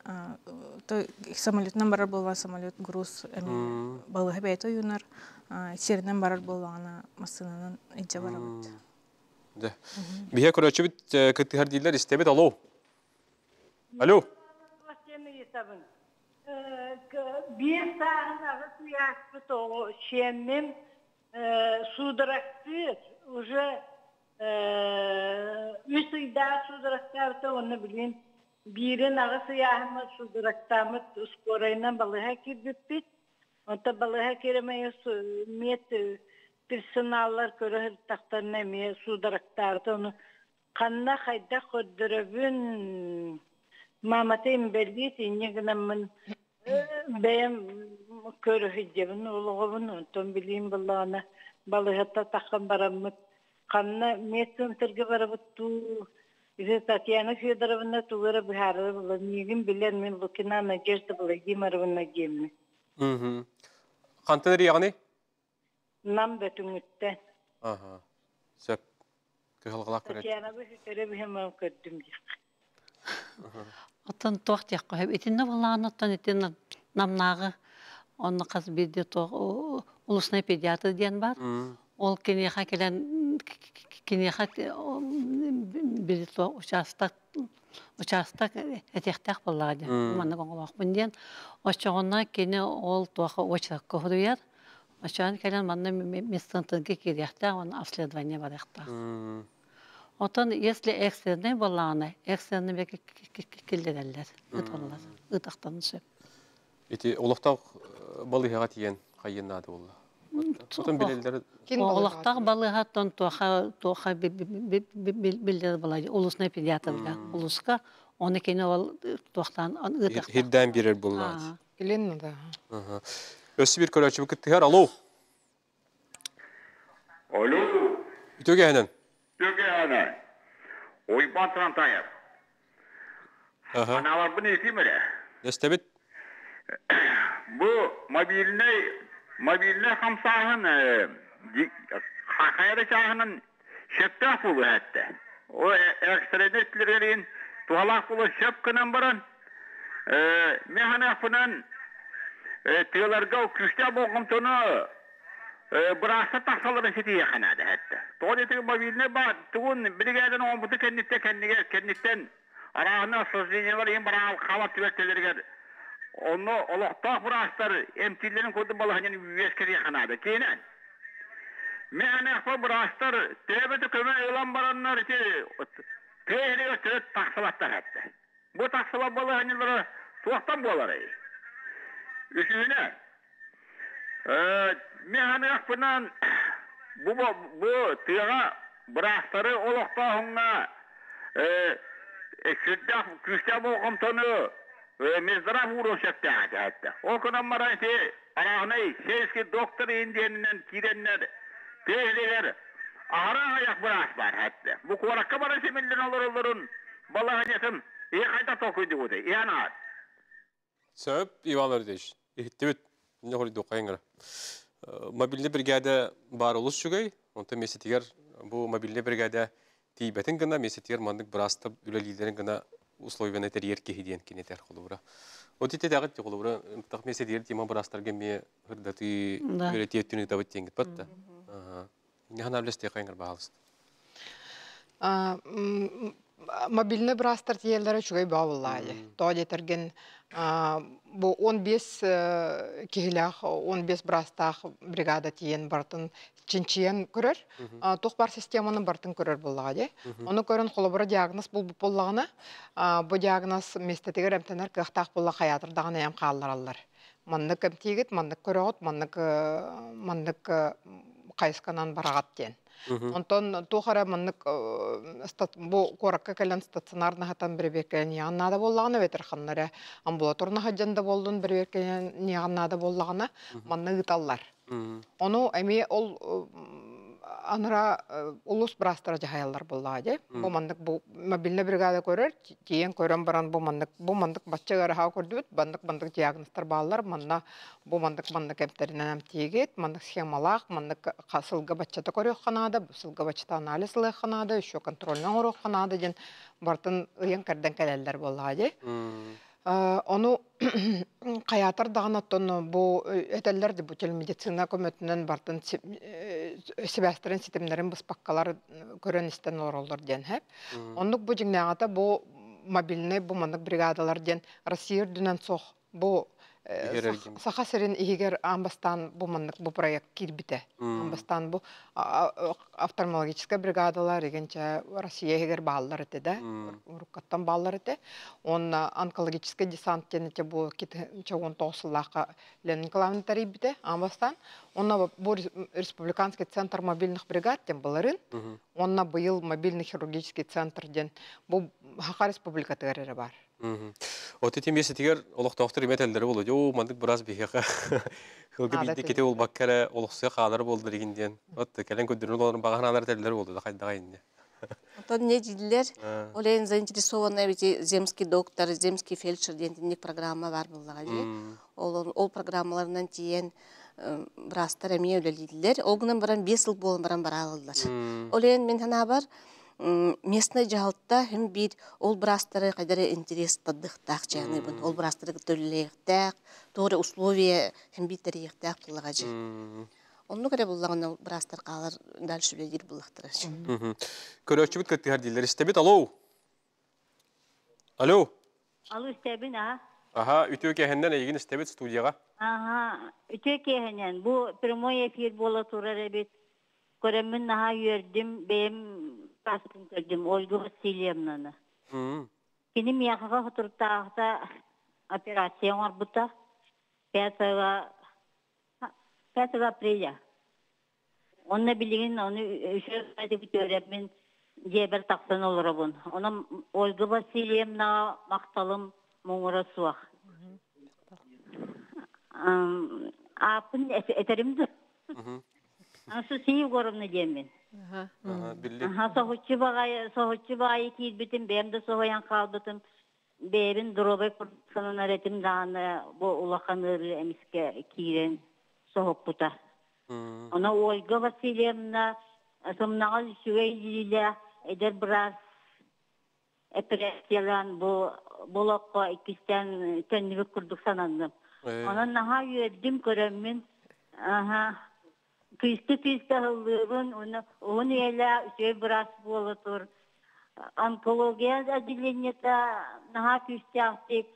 самолетнан барар болған самолет груз эми балыгы бәйт оюнар серинен барар болғаны масынанын иджа барабыт. Да. Бия көрөчү бит кыттыхар дилер истебет алуу. Алло. Bir. Уже üç ayda sudraktar da onu bileyim. Birin ağız yaşlı sudraktamı skorayla balığa kirbipit. Ota balığa kiremeye met personallar körü taktan nemiye sudraktardı onu. Kanna hayda kodurabın Mamatayım belli tinye gınamın benim körü hicabın oğluğumun ondan bileyim balana balıhata takkan baramıt kanna metin tırgı İşte Tatyana Fyodorovna tuğra bihara bula nigin bilen min lukina надежда gemni. Hı Kantanır yani? Nam betüngütten. Aha. Söp. Kıhılgılak göret. Tatyana bu hütere bihemem kördüm dik. Оттон туох тиякка хэв итинне балаан оттон итин намнагы онны каз бирде туох улусный педиатр диэн бар ол кенеха келен кенеха бир туох участок участок этехтах баллади манна гоңолох бунден очогонна кене ол туох очак кохруяр Ачан келен манна местантынге киряхта он обследование баряхта. Отон, если экстренный баланы, экстренный бек килдерелер, ыталар, ытактанышы. Ити олықтақ балыға тиен қайыннады ол. Отон билелдер Олықтақ балыға тон тоха тоха улусный педиатрга, улуска, оны кені ол берер болмады. Келен да. Өсі бір көрәчі бүкіттігер, алло. Алло, Үтөге әнен. Oyban Trantayar. Aha. Analar bu ne mi? Destebit. Bu mobiline hamsahın hayra şahının şeftah bulu hatta. O ekstradetlerin tuhalak bulu şep kınan baran. Mehana fınan tığlarga küçte boğum tonu Burası taksaların seti yakanadı hatta. Doğru eti mobiline bak, tuğun brigadan ombudu kendiste kendine kendisten arağına sözlüğüne var, en bana kavat tüvettelerger. Onu olakta burasılar emtillerin kodu balı hani üyeskeri yakanadı. Kenen. Mehane akfa burasılar tebeti köme ölen baranlar iti tehri ötürü taksalatlar hatta. Bu taksalat balı hanileri soğuktan boğaları. Üçüne. Mehane akfından bu bu bu tığa bıraktırı olukta honga şiddet küste bu komtonu mezara vurun şekte hatta. O kadar arağınay şeyski doktor ara ayak hatta. Bu bana olur olurun kayda tokuydu bu месетигер мандык бірастып үлелилерін гына условияны терьер кехиден кенетер холура. Вот ите дагы те холура, так месетигер тема бірастарга ме хырдаты Да. үлетиеттүнү табыт теңгит батта. Ага. Не хана білесте қайыңыр бағалыст. А, м, мобильный брастар тиелләре чугай бавыллай. То детерген бу 15 э, кихилях 15 брастах бригада тиен бартын чинчиен көрөр. Тух бар системаны бартын көрөр буллагы. Оны көрөн холобора диагноз бул буллагына. Бу диагноз местетигер эмтенер кыхтак булла хаятыр дагына ям каллар аллар. Маннык эмтигит, маннык көрөт, маннык э, маннык э, кайсканан барагат тен. Онтон тухара маннык э, стат- бу коракка келен стационарна хатан бирбекен яннада боллагына ветерханнара амбулаторна хаджанда болдун бирбекен яннада боллагына манны гыталлар. Ону эми ол анара э, улус брастара жаһаялар боллагы. Бу мандык бу мобильный бригада көрөр, тиен көрөн баран бу мандык бу мандык баччагара ха көрдүбүт, бандык бандык диагнозтар баалар, манна бу мандык эмтеринен тиегет, мандык схемалак, мандык касылга баччата көрөк ханада, сылга баччата анализ лык ханада, еще контрольный орок ханада ден бартын ыйын кәрден келелер боллагы. Э, Ону каятар даган оттон бу этеллер де бутел медицина көмөтүнөн бартын себестерин ситемдерин быспаккалар көрөн истен оролдор ден хеп. Оннук бу жиңнагата бу мобильный буманнык бригадалар ден Россия дүнен соқ бу э, Игер сах- эргин. саха серин игер амбастан буманнык бу проект кирбите. Амбастан бу офтальмологическая бригадалар игенче Россия игер баллар эте да. Уруккаттан баллар эте. Он онкологический десант тенете бу кит чагон тосылака Ленин Клавн тарибите амбастан. Онна бу рес- республиканский центр мобильных бригад тем баларын. Онна быйыл мобильный хирургический центр ден бу Хака республика бар. Оты тем доктор имет элдери болду. Жо мандык біраз бихеха. Хылгы Ада бидди тиги. кете ол баккара олохсуя калар болду дегенден. Вот келен көдүрүн оларын баганалар телдери болду да кайда кайын. Онтон не дилер, А. олен заинтересованный бити земский доктор, земский фельдшер дентинник программа бар буллага же. М. Ол ол программаларынан тиен брастар эме өлелидлер. Огнан баран 5 жыл болан баран баралылар. М. Олен мен хана бар местный жалтта хем бит ол брастары кайдары интерес таддыктак жаны бун. Ол брастары төллектак, торе условия хем бит тарихтак буллага же. Онну кере буллаган брастар калар дальше үлелир буллактыр. Көрөчү бит кеттигер дилер истебит. Алло. Алло. Алу истебин а? Аха, үтө кехенден эйгин истебит студияга. Ага, үтө кehenen. Бу прямой эфир бола турар эбит. Көремін наха үйердім, бейім басын көрдім, Ольга Васильевнаны. М. Кені мияқыға құтыртағыта операция оңар бұта. 5 5 апреля. Онна билигин, оны бүтөрепмен жебір тақсан олыр бұн. Оны Ольга Васильевна мақталым мұңыра суақ. Апын этеримді. Ансы сию көрімні бағай кейдбітім, бәм де соғаян қалбытым. Бәбін дұробай құрсанын әретім дағаны бұл улақан ұры әміске кейрен соғып бұта. Она Ольга Васильевна, сомнаға үшугей жилі, әдер біраз операциялан бұл болаққа икістен тәннібі күрдік санандым. Онан наға үйердім көрәммен, аха, күйісті күйісті ғылығын, оны елі үшөй біраз болы тұр. Онкология отделениета наға күйісті ақтик,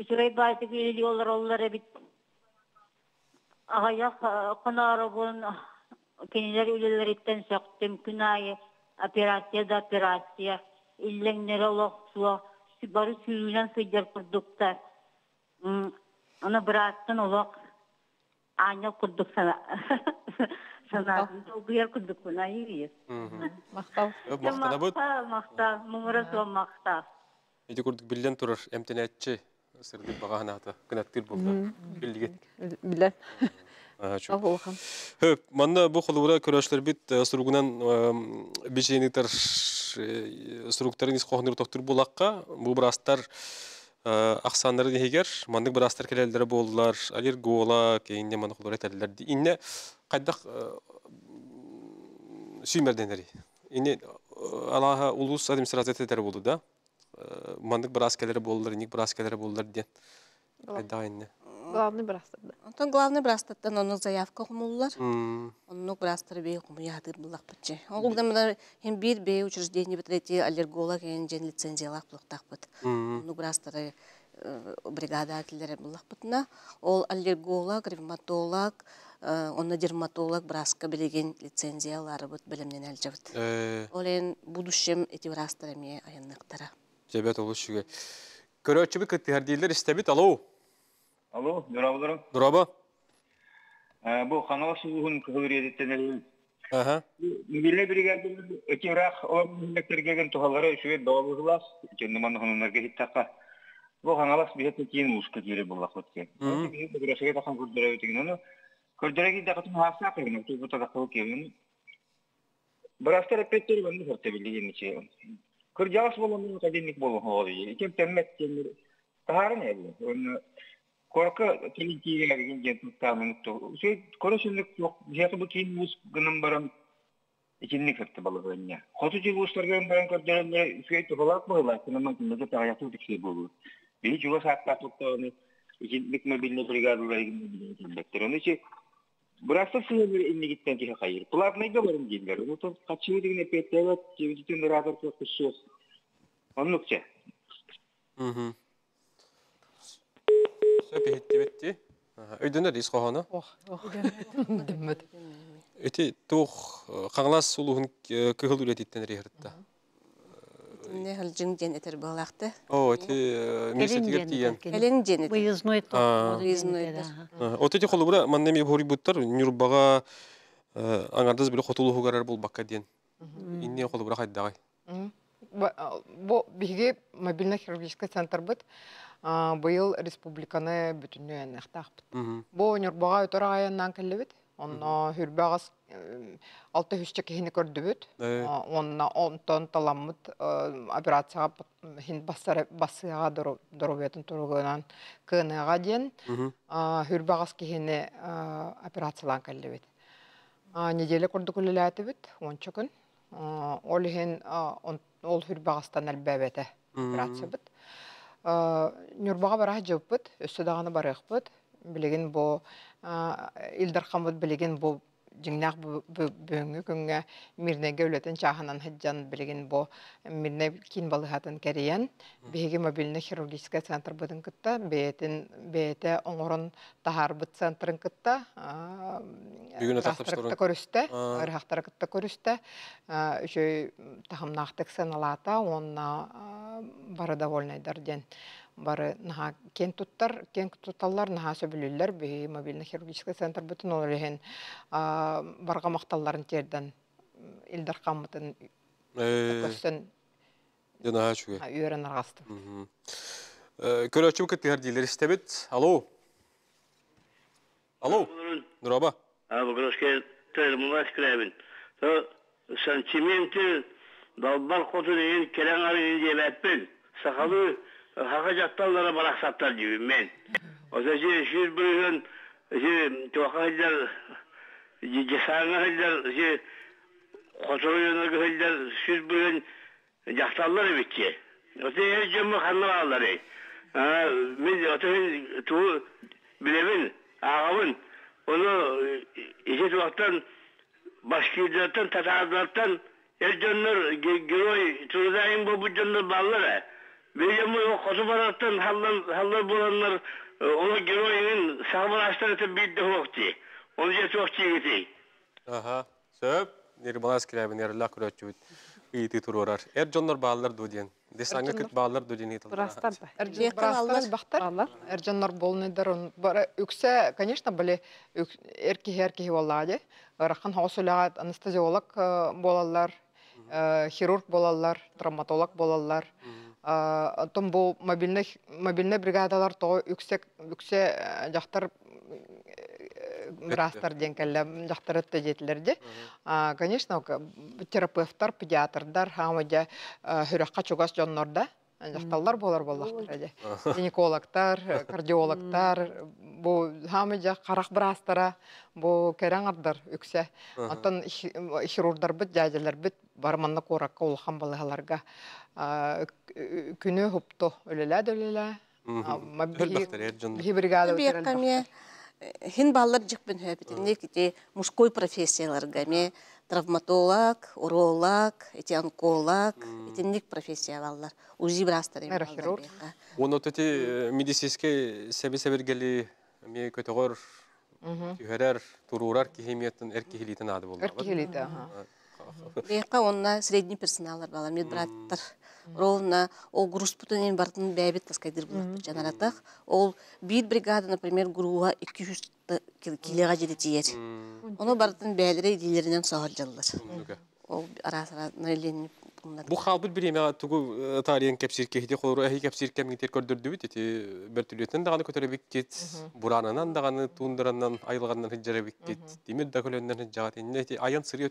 үшөй байды күйелі олар олар бит ағаяқ қонарыбын кенелер сөқтім күн айы операция да операция олоқсуа бары сүйінен сыйдер күрдіктар оны аня күрдік сана санатын толгuyar күрдік күн айы Мақтау. Мактана бут. мақта мақта мұңыра суа мақта Эти курдук билден турар эмтенетчи сырды баганаты кынаттыр болду. Билдигет. Билен. Хөп, манна бу холура көрөшлөр бит суругунан бишенитер суруктарын исқохныр токтур булакка бу брастар аксандары дегер мандык брастар келелдер болдулар аллерголог кейинде маны холура этелер инне кайдак сүймерденери инне алаха улус администрациятетер болду да. Мандык браскелери болдулар ник браскелери болдулар диен кайда инне Главный брастырды. Онтон главный брастаттан оның заявка кумуллар. М. Онну брастыр бей куму ядыр булак битче. Ол да хем бир бей учреждение битрети аллерголог ен жен лицензиялак булактак бит. М. Онну брастыры бригада атилері булак битна. Ол аллерголог, ревматолог, онна дерматолог браска билеген лицензиялары бит билимнен алжабыт. Э, Ол ен будущем эти брастыр эме аянныктара. Жебет олушуге. Көрөчү бит кыттыгар дилер истебит. Алло. Алло, Нурабыларым. Дураба. Бу канал сугун кылыр едеттен Ага. Милли бригадалар экирах олмектерген тухалары шуе долгылас, кенде ман хоннарга хиттака. Бу каналас бихет кийин ушка кире булак өткен. Мгм. Бу бригадага тахан көрдөрө өтген аны. Көрдөрөги да катын хаса кырын, ту та кыл кийин. Брастар петтер баны хөртө билген иче. Көржас болон каденник болон холи. Кем теммет кемир. Тахарын эле. Корка телинтиге деген жен туттамын то. Şey көрөшүлүк жок. Жеки бу кийин мус гынын барам. Ичинни кепти балыгыня. Хоту жил устарган баран көрдөрөндө şey тухалак болла. Кынаман кинеге таяту диксе болу. Би жуга саатта туттаны. Ичинник мобильный бригадалар бектер. Оны чи Бұрақса сүйелер кеге қайыр. Платный говорим дейдер. Оны то қачығы деген эпеттелет, жевдітен радар. Оннукча. Мгм. Сөп Өйдөнөр ис кохоно. Дыммыт. Эти тух каңлас улуһун кыһыл үлетиттен рихертта. Не хыл жың ден этер балақты. О, эти тиен. Ден этер. Выездной А. Выездной, От эти холубура маннеми буттар нюрбага аңардыз бул бакка ден. Инне хайдагай. Бу биге мобильный хирургический центр бит. Быйыл республиканы бүтүннү энехтахпыт. Мгм. Бу нюрбага өтөр айынан келебит. Онно хүрбагас алты хүчче кехини көрдүбүт. Э. А, Онна онтон таламмыт э, операцияга п- хин бассыга доробетин тургунан кыныга ден Мгм. хүрбагас кехини операциялан келебит. Неделя курдук үлеләтебит, онча күн. Ол хин ол хүрбагастан әлбәбәте Мгм. операция бит. А, Нюрбага бара жөппүт, өссө даганы барыхпыт. Билеген бу а, Илдар хамыт билеген бу жиңнак бөңгө күнгө мирнеге өлөтен чаханан хыджан билеген бу мирне кин балыхатын кериен биһиги мобильный хирургический центр бытын кытта беетин беете оңорон тахар быт центрын кытта а, Бүгүн атак ырахтарыкта тапшырын. көрүстө А. ырахтарыкта көрүстө үчөй тахамнаахтык саналаата онна бары довольныйдар ден бары наха кен туттар кен туталлар наха сөбүлүллер би мобильный хирургический центр бүтүн ол эхен барга макталларын терден илдар камытын Э, көстөн жана чуге. үйөрөн аргасты. Э, Көрөчү кеттер дилер истебит. Алло. Алло. Нураба. А богрошке тер мулаш кребин. То сантименти далбар хоту деген келен ары дебеппин. Сакалы хака жатталлары бараксаттар дибин мен. Оса же шүр бүрүн же туакайдар жесаңа хайдар же хотуруйуна хайдар шүр бүрүн жакталлар битче. Оса ер жөмө ханна алары. Мен отын ағабын. Onu işe tuvaktan başkirdardan, tatarlardan ercanlar giroy turudayın bu bu canlar balları. Benim o kotubarattan hallar hallar bulanlar onu giroyun sağlar açtan öte bir de hokti. Onu je çok çiğiti. Aha. Söp. Neri balas kirabin yer la көрөчү. Ити туруrar. Er jonlar baallar дуден. Баалар дуден итил. Брастар бахтар. Эрджаннар болнайдар. он бара үксе, конечно, были эрки эрки боллади. Рахан хосулага анестезиолог болалар, э, хирург болалар, травматолог болалар. Том бу мобильный бригадалар то үксе үксе э, жактар брастар ден келле жактар өттө жетилерди. Конечно, ка- терапевттар, педиатрдар, хамыжа хүрөкка чугас жоннорда жакталлар болар боллактар эди. Гинекологтар, э, кардиологтар, бу хамыжа карак брастара, бу кераңардар үксе. Ага. Антон хирургдар бит, жажалар бит барманна коракка улхан балыгаларга күнү хупту өлелә өлелә. Өлбәктер ер jonlar. Бихи бригада хин баллар жықпын хөбітін мужской профессияларға ме травматолог, уролог, эти онколог, эти ник профессия баллар. Узи брастар им баллар бияққа. Оны төти медицинский себе себергели ме көтөгөр түһәрәр турурар кихимияттан эркихилитен ады булды. Эркихилите, аха. Бияққа онна средний персоналар балар, медбраттар. Ровно ол груз путанен бартын бәбет таскайдыр булат жанаратах. Ол бир бригада, например, груға 200 килеға жеді Оны бартын бәлері идилерінен соғар жаллар. Ол ара-сара нөйлен Бу халбыт бир эме тугу тариен кепсир кехти холору эхи кепсир кемиңтер көрдөрдү бит эти бер түлөтен даганы көтөрөбик кет буранынан даганы туундаранан айылгандан хиджарабик кет демир да аян сыры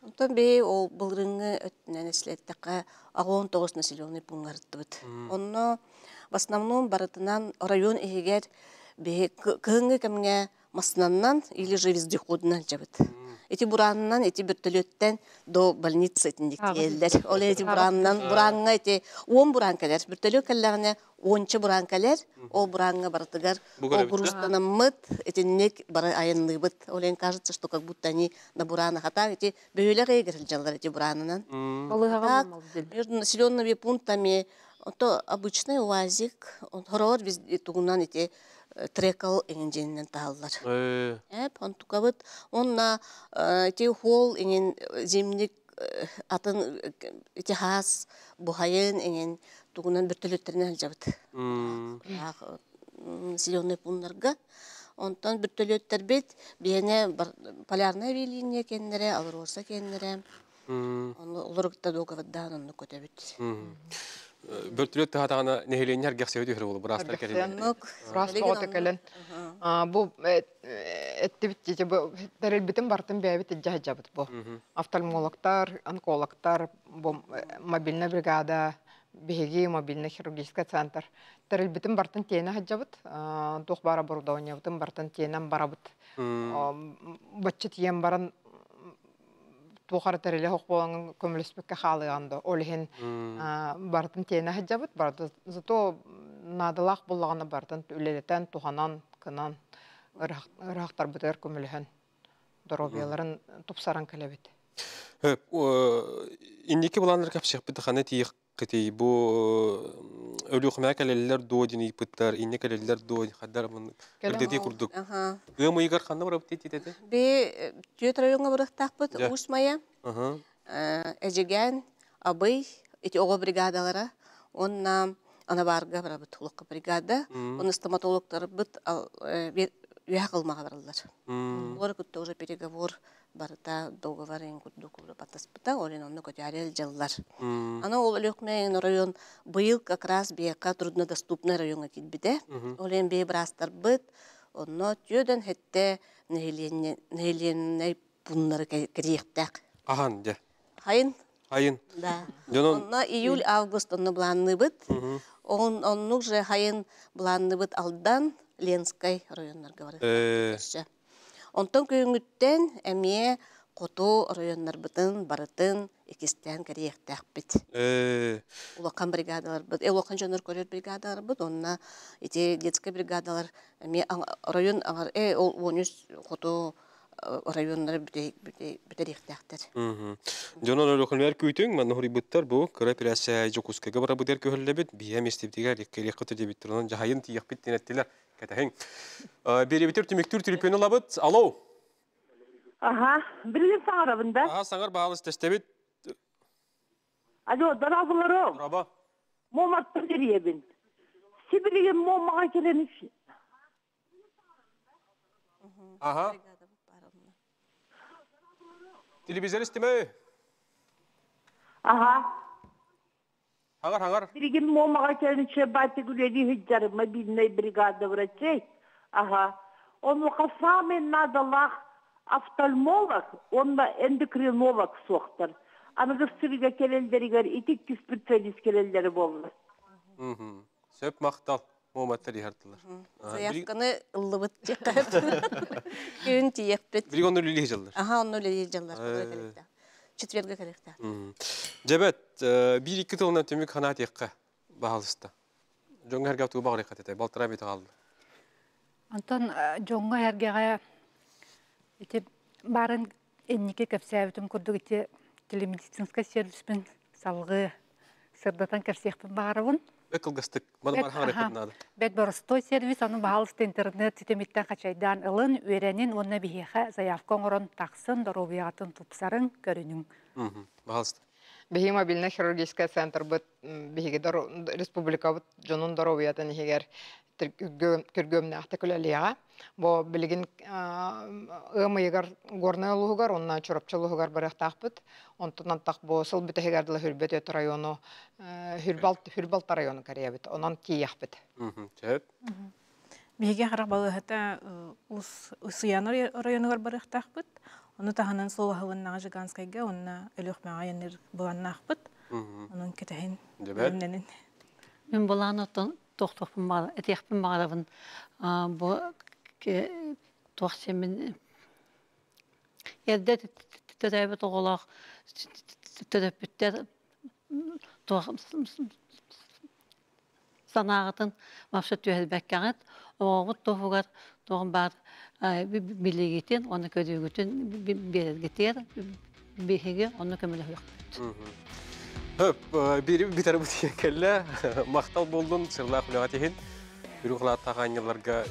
Онтон бей ол былрыңы өттінен тоғыз населенный пункт бит. Онно в основном барытынан район егер бе кыңы кемге маснаннан или же вездеходынан жабыт. эти буранынан эти бүртөлөттен до больница этиндик диэллер. Ол эти буранынан буранга эти он буран келер. Бүртөлө келлерне ончы буран келер. Ол буранга бартыгар. Бу Ол грустанаммыт этинник бары айынныбыт. Ол ен кажется, что как будто они на бурана хата эти бөйлер эгерил жаллар эти буранынан. Так, между населенными пунктами то обычный УАЗик, он хорор без тугунан эти трекал эңенженинен тааллар. Э, Эп, он тукабыт, он на э, эти хол эңен э, зимник э, атын э, эти хас бухайын эңен тугунан бүртөлөттеринен жабыт. м, Ах, м, населенный пунктларга. Онтон бүртөлөттер бит, бияне бар- полярная линия кеннере, алроса кеннере. м, Олорукта договардан онны көтөбүт. Э, Бөртүлөт тахатагана нехиленер гексеуди хыр болу бурастар келин. Раз тоғыты кәлін. Бұл әттібіт бу дәрелбітін бартын бәйбіт әджа жабыт бұл. Офтальмологтар, онкологтар, бұл мобильна бригада, беги мобильный хирургический центр. Дәрелбітін бартын тені хаджабыт. Тух бара бытын бартын тенен барабыт. Бачыт ем баран тухар тәреле хоқ болаңын көміліспекке халыганды. Олихин бартын тені хаджабыт. Барды зато надылақ болағаны бартын үлелетен туханан, кынан, ырақтар бұтыр көміліхін. Доробияларын тупсаран кәлебет. Хөп, инники буланлар капшык бит хана тиек кыти бу өлү хмя калеллер додини пыттар, инне калеллер дод хаддар мын кырдыти курдук. Гымы игар ханна барып тити тете. Бе түйет районга бырыктакпыт, Да. Усмая, Ага. Эжеген, Абый, эти ого бригадалара, онна ана барга барабыт хулукка бригада, М. оны стоматологтар быт үя кылмага баралар. Олар күтті уже переговор барыта договор ен күтті күрі батаспыта, олен онны көтәрел жаллар. М. Ана ол өлөкмейін район быйыл как раз бияка труднодоступный районга китбите. Олен бей брастар быт, онно түйөден хетте нехиленней пуннары кириектак. Ахан, де. Хайын, Хайын. да. Онно июль, август онно бланны быт. Он оннук же хайын бланны быт алдан Ленскай районнарга бар. Э. Онтон күйүңүттен эмие кото районнар бытын барытын икистен кириектак бит. Э. улахан бригадалар бит э улахан жонор көрөр бригадалар бит онна ити детский бригадалар аң- район аңар э ол онус хото районнар битерихтактар Мгм. Жонон өлү хмя күйтүң, мен хори буттар бу кооперация жокускага бара бутер көхөллебит, бия местептигер иккеле кыты дебит турган жахайын тиек бит денеттилер. Кетеһең. Бери битер түмүктүр телефону лабыт. Алло. Ага, бірген саңарабында. Ага, саңар баалыс тестебит. Алло, дарабыларым. Раба. Моматтыр деребін. Сибірген момаға келеніш. Ага. Телевизор истеме. Ага, Хаңар, хаңар. бірген момаға келеніші бәті күледі хиджары мобильный бригада врачей. Ага, он самый надалах офтальмолог, он эндокринолог соқтыр. Аны кыстырыга келелдерігер, итик специалист келелдері болды. Сөп мактал. Моматтар ихартылар. заявканы ыллыбыт жеккап күн жылдар. аха Э. четверге. Жебет, э, бир хана тиекка гату багыр катete, балтыра бит калды. Антон әргеға ити барын телемедицинска сервиспен сырдатан. Мана бар хаңар экпнады. Бек боростой сервис аны баалысты интернет ситемиттен качайдан ылын үйренин онна бихеха заявка оңорон таксын доробиятын тупсарын көрүнүң. Мгм. Баалыста. Беги мобильный хирургический центр быт беги республика быт жонун доробиятын хигер көргөмне ахтакулалига. Бо билигин ымыйгар горная лугар, онна чурапчылугар барахтакпыт. Онтон так бо сыл бите хигердила хүрбет району, хүрбалт хүрбалт району кариябыт. Онан тияхпыт. Мгм. Жебет. Биһиге харах балыһыта ус усыяныр районугар барыхтахпыт. Оны таһанан солоһылыннага жиганскайга онна өлөхмәгә яныр буланнахпыт. Мгм. Onun кетәһин. Жебет. Мен буланы тохтохпун бар, этехпин барабын. Бу тохсе мен Эрдэ төтәбит оголақ төтөппүттер санағытын мапша түйәлбәккәңет, оғыт тофугар тоғын бар билегитин, оны көдігітін берергетер, бехеге оны көмілі Хөп, бири битер бутия келле, мактал болдун, сырлах улага тихин. Үрү кылаат таган йылларга